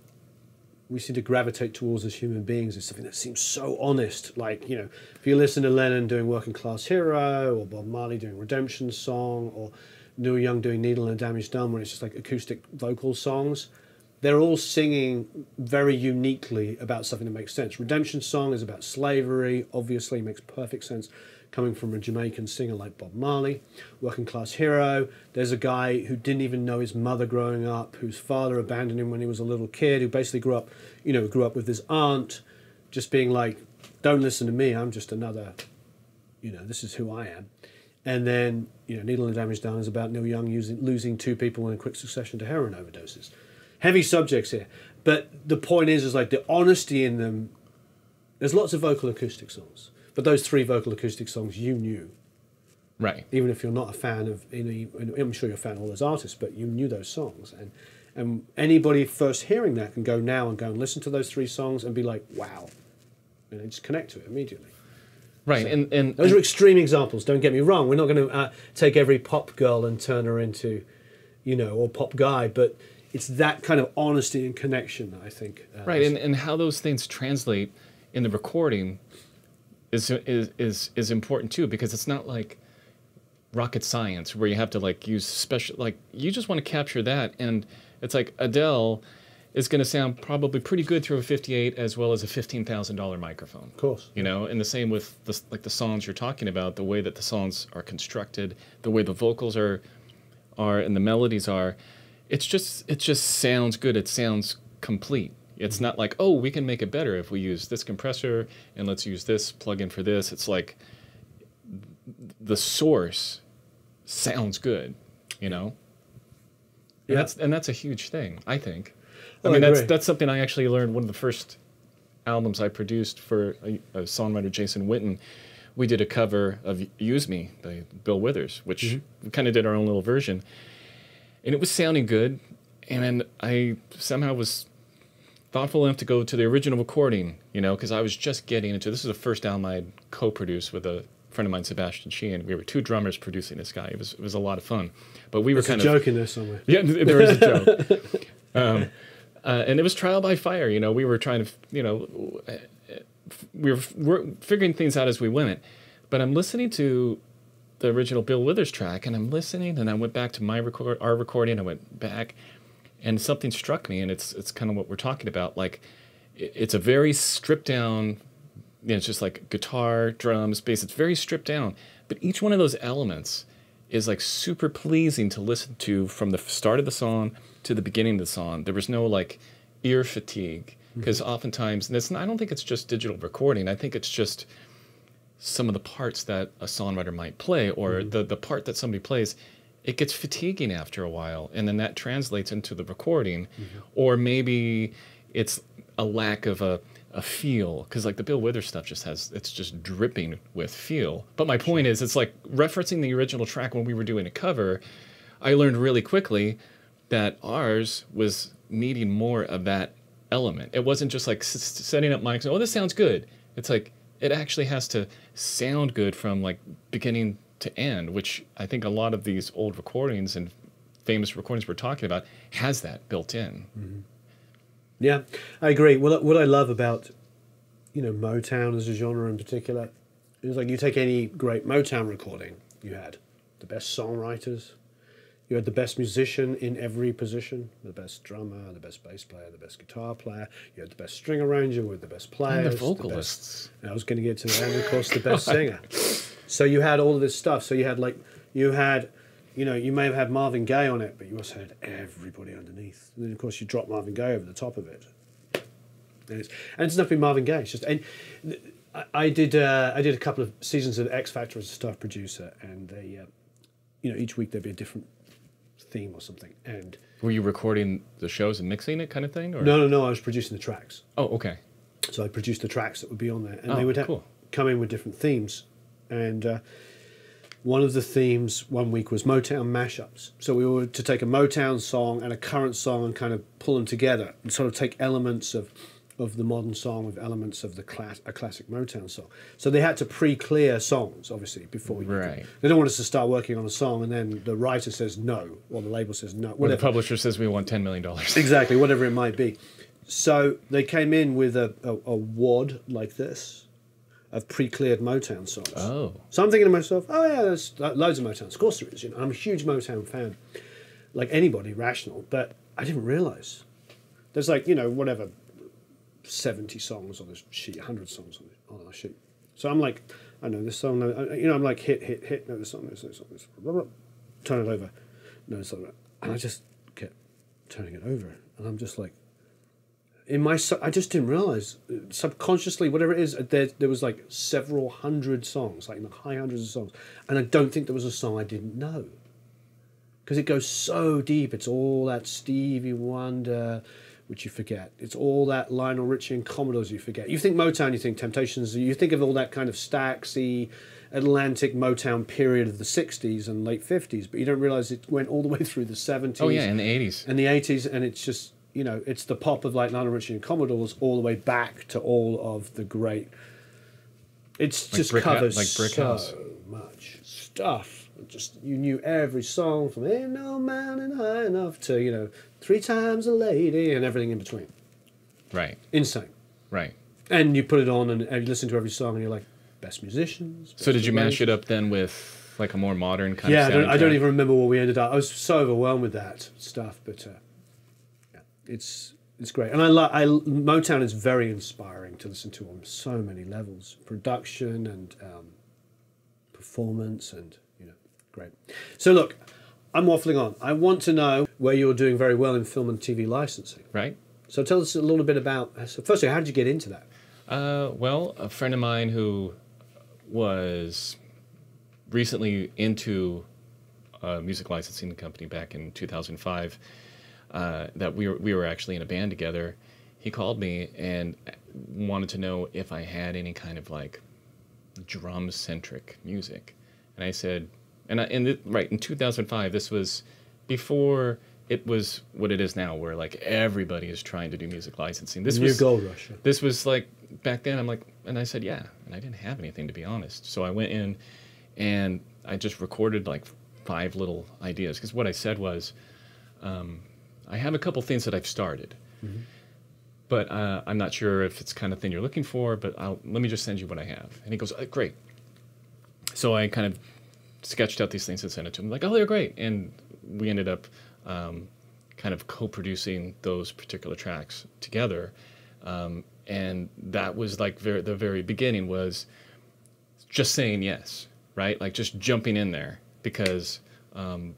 we seem to gravitate towards as human beings is something that seems so honest. Like, you know, if you listen to Lennon doing Working Class Hero, or Bob Marley doing Redemption Song, or Neil Young doing Needle and Damage Done, when it's just like acoustic vocal songs, they're all singing very uniquely about something that makes sense. Redemption Song is about slavery, obviously, makes perfect sense coming from a Jamaican singer like Bob Marley. Working Class Hero, there's a guy who didn't even know his mother growing up, whose father abandoned him when he was a little kid, who basically grew up, you know, grew up with his aunt, just being like, don't listen to me, I'm just another, you know, this is who I am. And then, you know, Needle and Damage Done is about Neil Young using, losing two people in a quick succession to heroin overdoses. Heavy subjects here. But the point is, is like the honesty in them, there's lots of vocal acoustic songs. But those three vocal acoustic songs you knew, Right. even if you're not a fan of any, and I'm sure you're a fan of all those artists, but you knew those songs. And, and anybody first hearing that can go now and go and listen to those three songs and be like, wow. And just connect to it immediately. Right. And and Those are extreme examples. Don't get me wrong. We're not going to uh, take every pop girl and turn her into, you know, or pop guy. But it's that kind of honesty and connection that I think. Uh, right and, and how those things translate in the recording is is is is important too because it's not like rocket science where you have to like use special like you just want to capture that and it's like Adele is going to sound probably pretty good through a 58 as well as a $15,000 microphone. of course. You know, and the same with the, like the songs you're talking about, the way that the songs are constructed, the way the vocals are are and the melodies are. It's just it just sounds good. It sounds complete. It's not like, oh, we can make it better if we use this compressor and let's use this plugin for this. It's like the source sounds good, you know? And Yeah. that's and that's a huge thing, I think. Oh, I I mean, that's that's something I actually learned. One of the first albums I produced for a, a songwriter, Jason Witten, we did a cover of "Use Me" by Bill Withers, which Mm-hmm. we kind of did our own little version, and it was sounding good. And I somehow was thoughtful enough to go to the original recording, you know, because I was just getting into this is the first album I had co-produced with a friend of mine, Sebastian Sheehan. We were two drummers producing this guy. It was it was a lot of fun, but we were There's a kind of joke in there somewhere. yeah, there is a joke. um, uh, and it was trial by fire. You know, we were trying to, you know, we were, we're figuring things out as we went. But I'm listening to the original Bill Withers track, and I'm listening, and I went back to my record, our recording. I went back, and something struck me, and it's it's kind of what we're talking about. Like, it's a very stripped down. You know, it's just like guitar, drums, bass. It's very stripped down, but each one of those elements is like super pleasing to listen to from the start of the song to the beginning of the song. There was no like ear fatigue mm-hmm. because oftentimes, and it's I don't think it's just digital recording. I think it's just some of the parts that a songwriter might play or mm-hmm. the, the part that somebody plays it gets fatiguing after a while and then that translates into the recording mm-hmm. or maybe it's a lack of a, a feel because like the bill withers stuff just has it's just dripping with feel but my point is it's like referencing the original track when we were doing a cover i learned really quickly that ours was needing more of that element. It wasn't just like s- setting up mics. Oh, this sounds good. It's like it actually has to sound good from like beginning to end, which I think a lot of these old recordings and famous recordings we're talking about has that built in. Mm-hmm. Yeah, I agree. What what I love about you know Motown as a genre in particular is like you take any great Motown recording, you had the best songwriters, you had the best musician in every position, the best drummer, the best bass player, the best guitar player. You had the best string arranger with the best players, And the best- vocalists. and I was going to get to that, and of course the best singer. So you had all of this stuff. So you had like you had, you know, you may have had Marvin Gaye on it, but you also had everybody underneath. And then of course you drop Marvin Gaye over the top of it. And it's, and it's nothing Marvin Gaye. It's just and I, I did uh, I did a couple of seasons of X Factor as a staff producer, and they, uh, you know, each week there'd be a different theme or something. And Were you recording the shows and mixing it kind of thing? Or? no, no, no, I was producing the tracks. Oh, okay. So I produced the tracks that would be on there, and Oh, they would cool. come in with different themes. And uh, one of the themes one week was Motown mashups. So we were to take a Motown song and a current song and kind of pull them together and sort of take elements of of the modern song with elements of the class a classic Motown song. So they had to pre-clear songs, obviously, before you could- Right. They don't want us to start working on a song and then the writer says no, or the label says no, Or the publisher says we want $10 million. Exactly, whatever it might be. So they came in with a, a, a wad like this of pre-cleared Motown songs. Oh. So I'm thinking to myself, oh yeah, there's loads of Motown. Of course there is. You know, I'm a huge Motown fan, like anybody rational. But I didn't realize there's like you know whatever, seventy songs on this sheet, hundred songs on on our sheet. So I'm like, I know this song. You know, I'm like hit, hit, hit. No, this song, this, this song, this. Blah, blah, turn it over. No, this song. And I just kept turning it over, and I'm just like, in my I just didn't realize subconsciously whatever it is uh, there there was like several hundred songs like in the high hundreds of songs and I don't think there was a song I didn't know because it goes so deep it's all that Stevie Wonder which you forget it's all that Lionel Richie and Commodores you forget you think Motown you think Temptations you think of all that kind of Staxy Atlantic Motown period of the 60s and late 50s but you don't realize it went all the way through the 70s Oh, yeah, in the 80s. in the 80s and it's just you know it's the pop of like Lionel Richie and Commodores all the way back to all of the great it's Like just covers like Brick so House. much stuff just you knew every song from ain't no mountain high enough to you know three times a lady and everything in between Right, insane right. and you put it on and, and you listen to every song and you're like best musicians So did you mash it up then with like a more modern kind yeah, of don't, I don't even remember where we ended up. I was so overwhelmed with that stuff, but uh, yeah, it's it's great. And I like I Motown is very inspiring to listen to on so many levels, production and um, performance, and great. So look, I'm waffling on. I want to know where you're doing very well in film and TV licensing. Right? So tell us a little bit about. So firstly, how did you get into that? Uh, well, a friend of mine who was recently into a music licensing company back in 2005, uh, that we were, we were actually in a band together, he called me and wanted to know if I had any kind of like drum centric music. And I said, and I, and it, right in 2005, this was before it was what it is now, where like everybody is trying to do music licensing. This New was Gold Rush. this was like back then i'm like and i said yeah and i didn't have anything to be honest so i went in and i just recorded like five little ideas because what i said was um, i have a couple things that i've started but uh, I'm not sure if it's kind of thing you're looking for. But I'll, let me just send you what I have." And he goes, uh, "Great." So I kind of sketched out these things and sent it to him. Like, "Oh, they're great," and we ended up um, kind of co-producing those particular tracks together. Um, and that was like very, the very beginning was just saying yes, right? Like just jumping in there because um,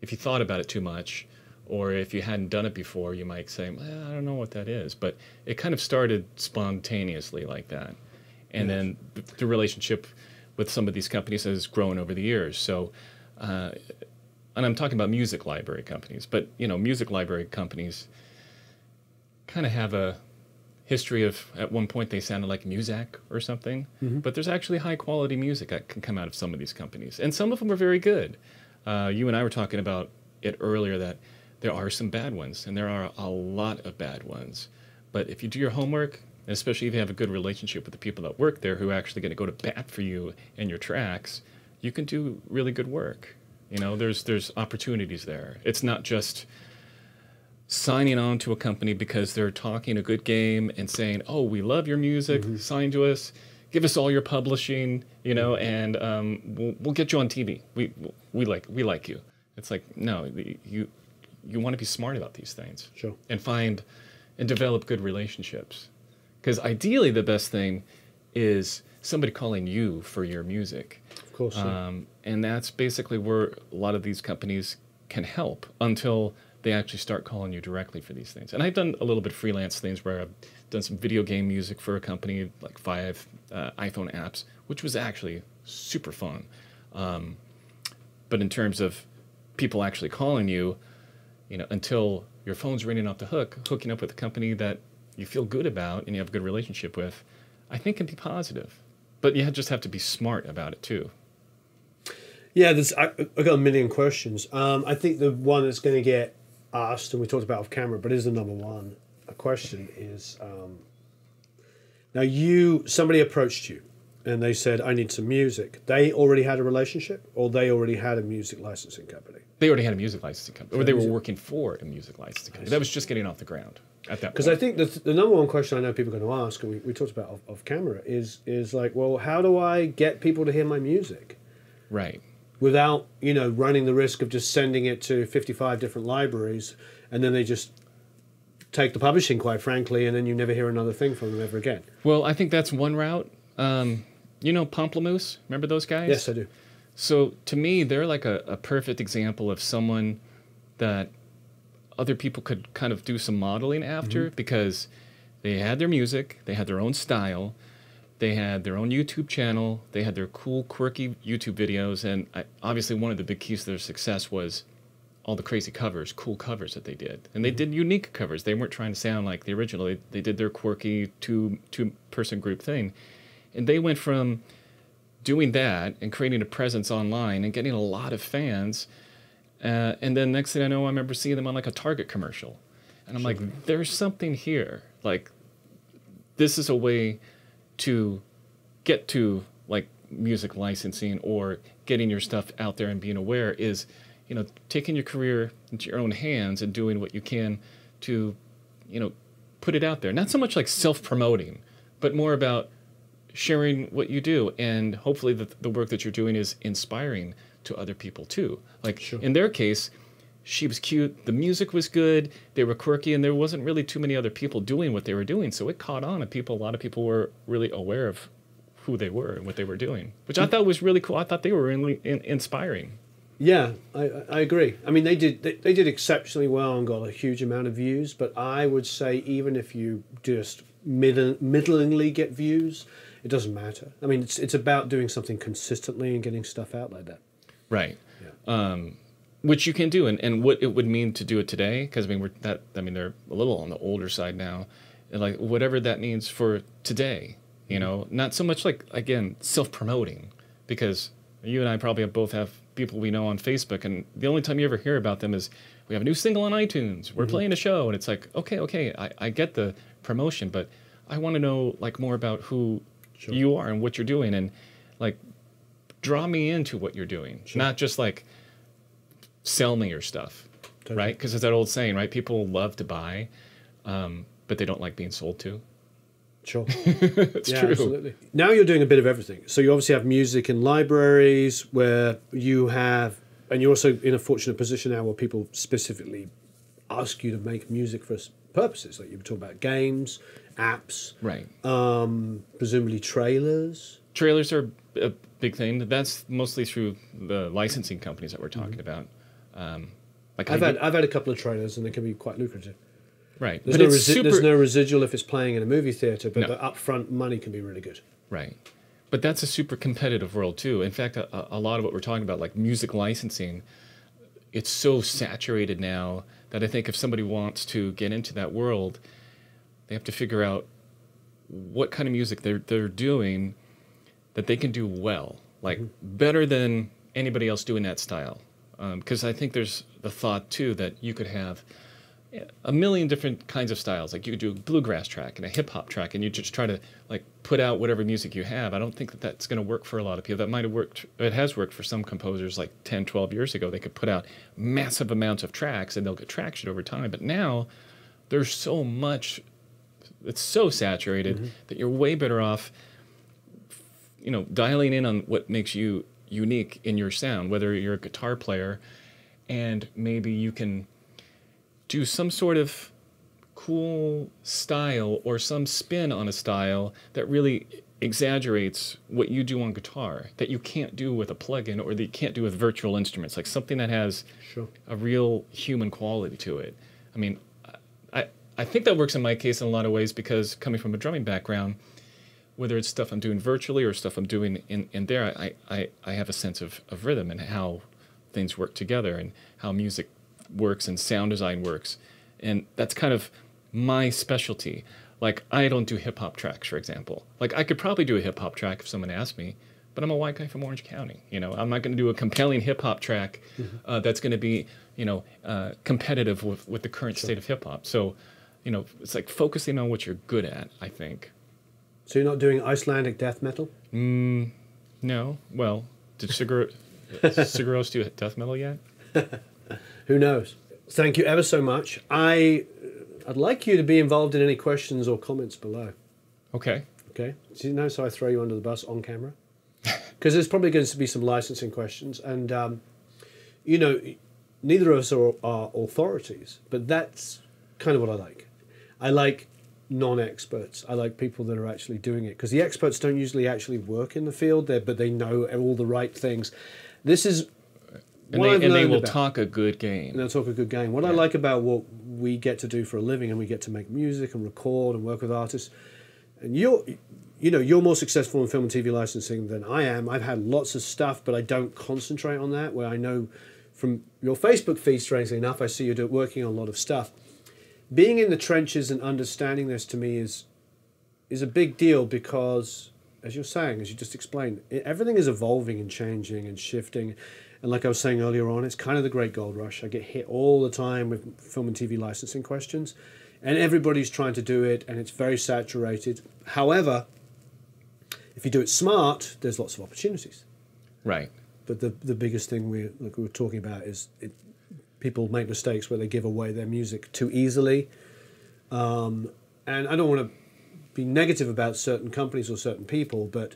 if you thought about it too much, or if you hadn't done it before, you might say, well, "I don't know what that is." But it kind of started spontaneously like that, and then the, the relationship with some of these companies has grown over the years. So. Uh, and I'm talking about music library companies, but you know, music library companies kind of have a history of at one point they sounded like Muzak or something, but there's actually high quality music that can come out of some of these companies, and some of them are very good. Uh, you and I were talking about it earlier that there are some bad ones, and there are a lot of bad ones. But if you do your homework, and especially if you have a good relationship with the people that work there who are actually going to go to bat for you and your tracks, you can do really good work. You know, there's there's opportunities there. It's not just signing on to a company because they're talking a good game and saying, "Oh, we love your music, sign to us, give us all your publishing," you know, and um, we'll, we'll get you on TV. We we like we like you. It's like no, you you want to be smart about these things, Sure. and find and develop good relationships. Because ideally, the best thing is somebody calling you for your music. Of course. yeah. Um, and that's basically where a lot of these companies can help until they actually start calling you directly for these things. And I've done a little bit of freelance things where I've done some video game music for a company, like five uh, iPhone apps, which was actually super fun. Um, but in terms of people actually calling you, you know, until your phone's ringing off the hook, hooking up with a company that you feel good about and you have a good relationship with, I think can be positive. But you just have to be smart about it too. Yeah, there's. I, I got a million questions. Um, I think the one that's going to get asked, and we talked about off camera, but is the number one a question is. Um, now you somebody approached you, and they said, "I need some music." They already had a relationship, or they already had a music licensing company. They already had a music licensing company, or they were working for a music licensing company. That was just getting off the ground at that Because I think the, the number one question I know people are going to ask, and we, we talked about off, off camera, is is like, well, how do I get people to hear my music? right. without you know running the risk of just sending it to 55 different libraries and then they just take the publishing quite frankly and then you never hear another thing from them ever again Well, I think that's one route. Um, you know Pomplamoose? Remember those guys? yes i do So to me, they're like a, a perfect example of someone that other people could kind of do some modeling after mm-hmm. because they had their music, they had their own style, they had their own YouTube channel, they had their cool, quirky YouTube videos, and I, obviously one of the big keys to their success was all the crazy covers, cool covers that they did, and they mm-hmm. did unique covers. They weren't trying to sound like the original. They, they did their quirky two two person group thing, and they went from doing that and creating a presence online and getting a lot of fans. Uh, and then next thing I know, I remember seeing them on like a Target commercial. And I'm like, there's something here. Like, this is a way to get to like music licensing or getting your stuff out there and being aware is, you know, taking your career into your own hands and doing what you can to, you know, put it out there. Not so much like self promoting, but more about sharing what you do and hopefully the, the work that you're doing is inspiring to other people too like in their case she was cute the music was good they were quirky and there wasn't really too many other people doing what they were doing. So it caught on and people a lot of people were really aware of who they were and what they were doing which i mm. thought was really cool. I thought they were really in, inspiring. Yeah I, I I agree. I mean they did they, they did exceptionally well and got a huge amount of views but i would say even if you just middle, middlingly get views it doesn't matter. I mean it's, it's about doing something consistently and getting stuff out like that. Right um, which you can do and, and what it would mean to do it today because i mean we're that i mean they're a little on the older side now and like whatever that means for today you know? Not so much like again self-promoting because you and i probably have both have people we know on facebook and the only time you ever hear about them is we have a new single on itunes we're playing a show and it's like okay okay I, I get the promotion but i want to know like more about who Sure. you are and what you're doing and like draw me into what you're doing not just like sell me your stuff Totally. right because it's that old saying right people love to buy um, but they don't like being sold to. Sure. It's yeah, true. absolutely. Now you're doing a bit of everything. So you obviously have music in libraries where you have, and you're also in a fortunate position now where people specifically ask you to make music for purposes. Like you were talking about games, apps, Right. um, presumably trailers. Trailers are a big thing. That's mostly through the licensing companies that we're talking about. Um, like Mm-hmm. I've I had did- I've had a couple of trailers and they can be quite lucrative. right, There's, but no, resi- super there's no residual if it's playing in a movie theater, but No. the upfront money can be really good. Right. But that's a super competitive world too. In fact, a, a lot of what we're talking about, like music licensing, it's so saturated now that I think if somebody wants to get into that world, they have to figure out what kind of music they're they're doing that they can do well, like mm-hmm. better than anybody else doing that style. Um, because I think there's the thought too that you could have eh, a million different kinds of styles. Like you could do a bluegrass track and a hip hop track, and you just try to like put out whatever music you have. I don't think that that's going to work for a lot of people. That might have worked. It has worked for some composers like 10, 12 years ago. They could put out massive amounts of tracks, and they'll get traction over time. But now there's so much. It's so saturated mm-hmm. that you're way better off. You know, dialing in on what makes you unique in your sound, whether you're a guitar player, and maybe you can do some sort of cool style or some spin on a style that really exaggerates what you do on guitar that you can't do with a plugin or that you can't do with virtual instruments like something that has Sure. a real human quality to it i mean i i think that works in my case in a lot of ways because coming from a drumming background whether it's stuff i'm doing virtually or stuff i'm doing in, in there I, I i have a sense of, of rhythm and how things work together and how music works and sound design works. And that's kind of my specialty. Like i don't do hip hop tracks for example. Like i could probably do a hip hop track if someone asked me but i'm a white guy from orange county you know? I'm not going to do a compelling hip hop track uh, that's going to be you know uh, competitive with, with the current state of hip hop so you know it's like focusing on what you're good at i think So you're not doing Icelandic death metal? no well did Sigur Sigur Rós do death metal yet Who knows? Thank you ever so much. I, I'd like you to be involved in any questions or comments below. okay Okay. Do you know? So I throw you under the bus on camera because there's probably going to be some licensing questions, and um, you know, neither of us are, are authorities, but that's kind of what I like. I like non-experts. I like people that are actually doing it because the experts don't usually actually work in the field, there, but they know all the right things. This is and they, and they will about- talk a good game and they'll talk a good game. What I like about what we get to do for a living, and we get to make music and record and work with artists, and you're, you know, you're more successful in film and TV licensing than I am. I've had lots of stuff, but I don't concentrate on that. Where I know from your Facebook feed, strangely enough, I see you do, working on a lot of stuff. Being in the trenches and understanding this to me is is a big deal because, as you're saying, as you just explained, i everything is evolving and changing and shifting. And like I was saying earlier on, it's kind of the great gold rush. I get hit all the time with film and TV licensing questions, and everybody's trying to do it, and it's very saturated. However, if you do it smart, there's lots of opportunities. right But the the biggest thing we like we were talking about is it, people make mistakes where they give away their music too easily. Um, and I don't want to be negative about certain companies or certain people, but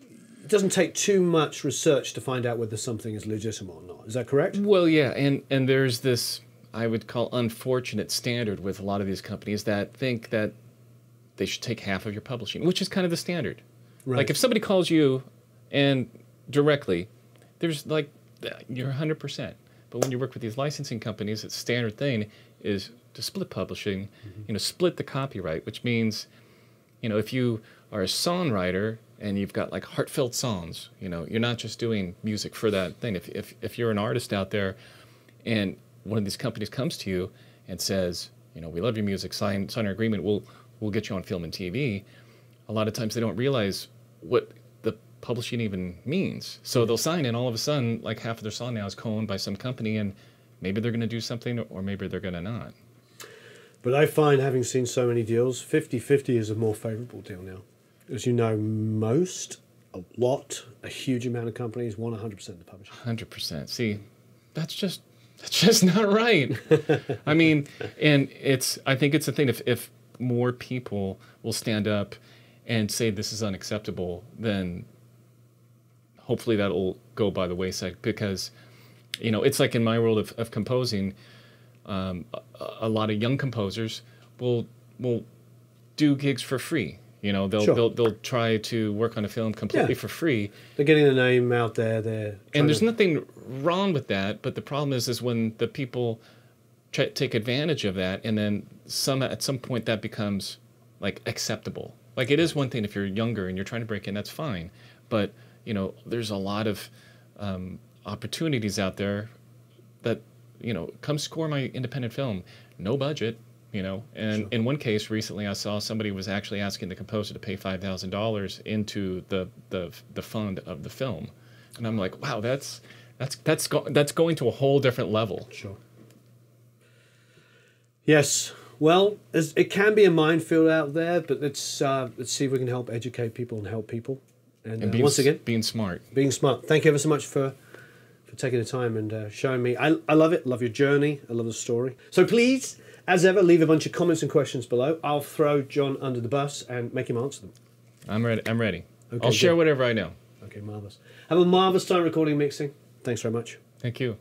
it doesn't take too much research to find out whether something is legitimate or not. Is that correct? Well, yeah, and and there's this I would call unfortunate standard with a lot of these companies that think that they should take half of your publishing, which is kind of the standard. Right. Like if somebody calls you and directly, there's like you're 100%. But when you work with these licensing companies, it's standard thing is to split publishing, mm-hmm. you know, split the copyright, which means you know, if you are a songwriter and you've got like heartfelt songs, you know, you're not just doing music for that thing. If, if, if you're an artist out there and one of these companies comes to you and says, you know, we love your music, sign, sign our agreement, we'll, we'll get you on film and TV, a lot of times they don't realize what publishing even means. So they'll sign and all of a sudden, like half of their song now is co-owned by some company and maybe they're going to do something or maybe they're going to not. But I find, having seen so many deals, 50 50 is a more favorable deal now. As you know, most, a lot, a huge amount of companies want 100% of the publishing. Hundred percent. See, that's just That's just not right. I mean, and it's I think it's a thing if if more people will stand up and say this is unacceptable, then hopefully that'll go by the wayside because you know it's like in my world of, of composing um, a, a lot of young composers will will do gigs for free you know they'll Sure. they'll, they'll try to work on a film completely Yeah. for free They're getting the name out there. They're and there's to- nothing wrong with that but the problem is is when the people try take advantage of that and then some at some point that becomes like acceptable like it is one thing if you're younger and you're trying to break in that's fine but you know there's a lot of um, opportunities out there that you know come score my independent film no budget you know and Sure. in one case recently i saw somebody was actually asking the composer to pay $5000 into the, the the fund of the film and i'm like wow that's that's that's go- that's going to a whole different level Sure. Yes. Well, as- it can be a minefield out there, but let's uh, let's see if we can help educate people and help people. And, and uh, being, once again, being smart being smart. Thank you ever so much for for taking the time and uh, showing me. I, I love it. Love your journey. I love the story. So please, as ever, leave a bunch of comments and questions below. I'll throw Jon under the bus and make him answer them. i'm ready i'm ready Okay, i'll share good. whatever i know Okay, marvelous. Have a marvelous time recording and mixing. Thanks very much. thank you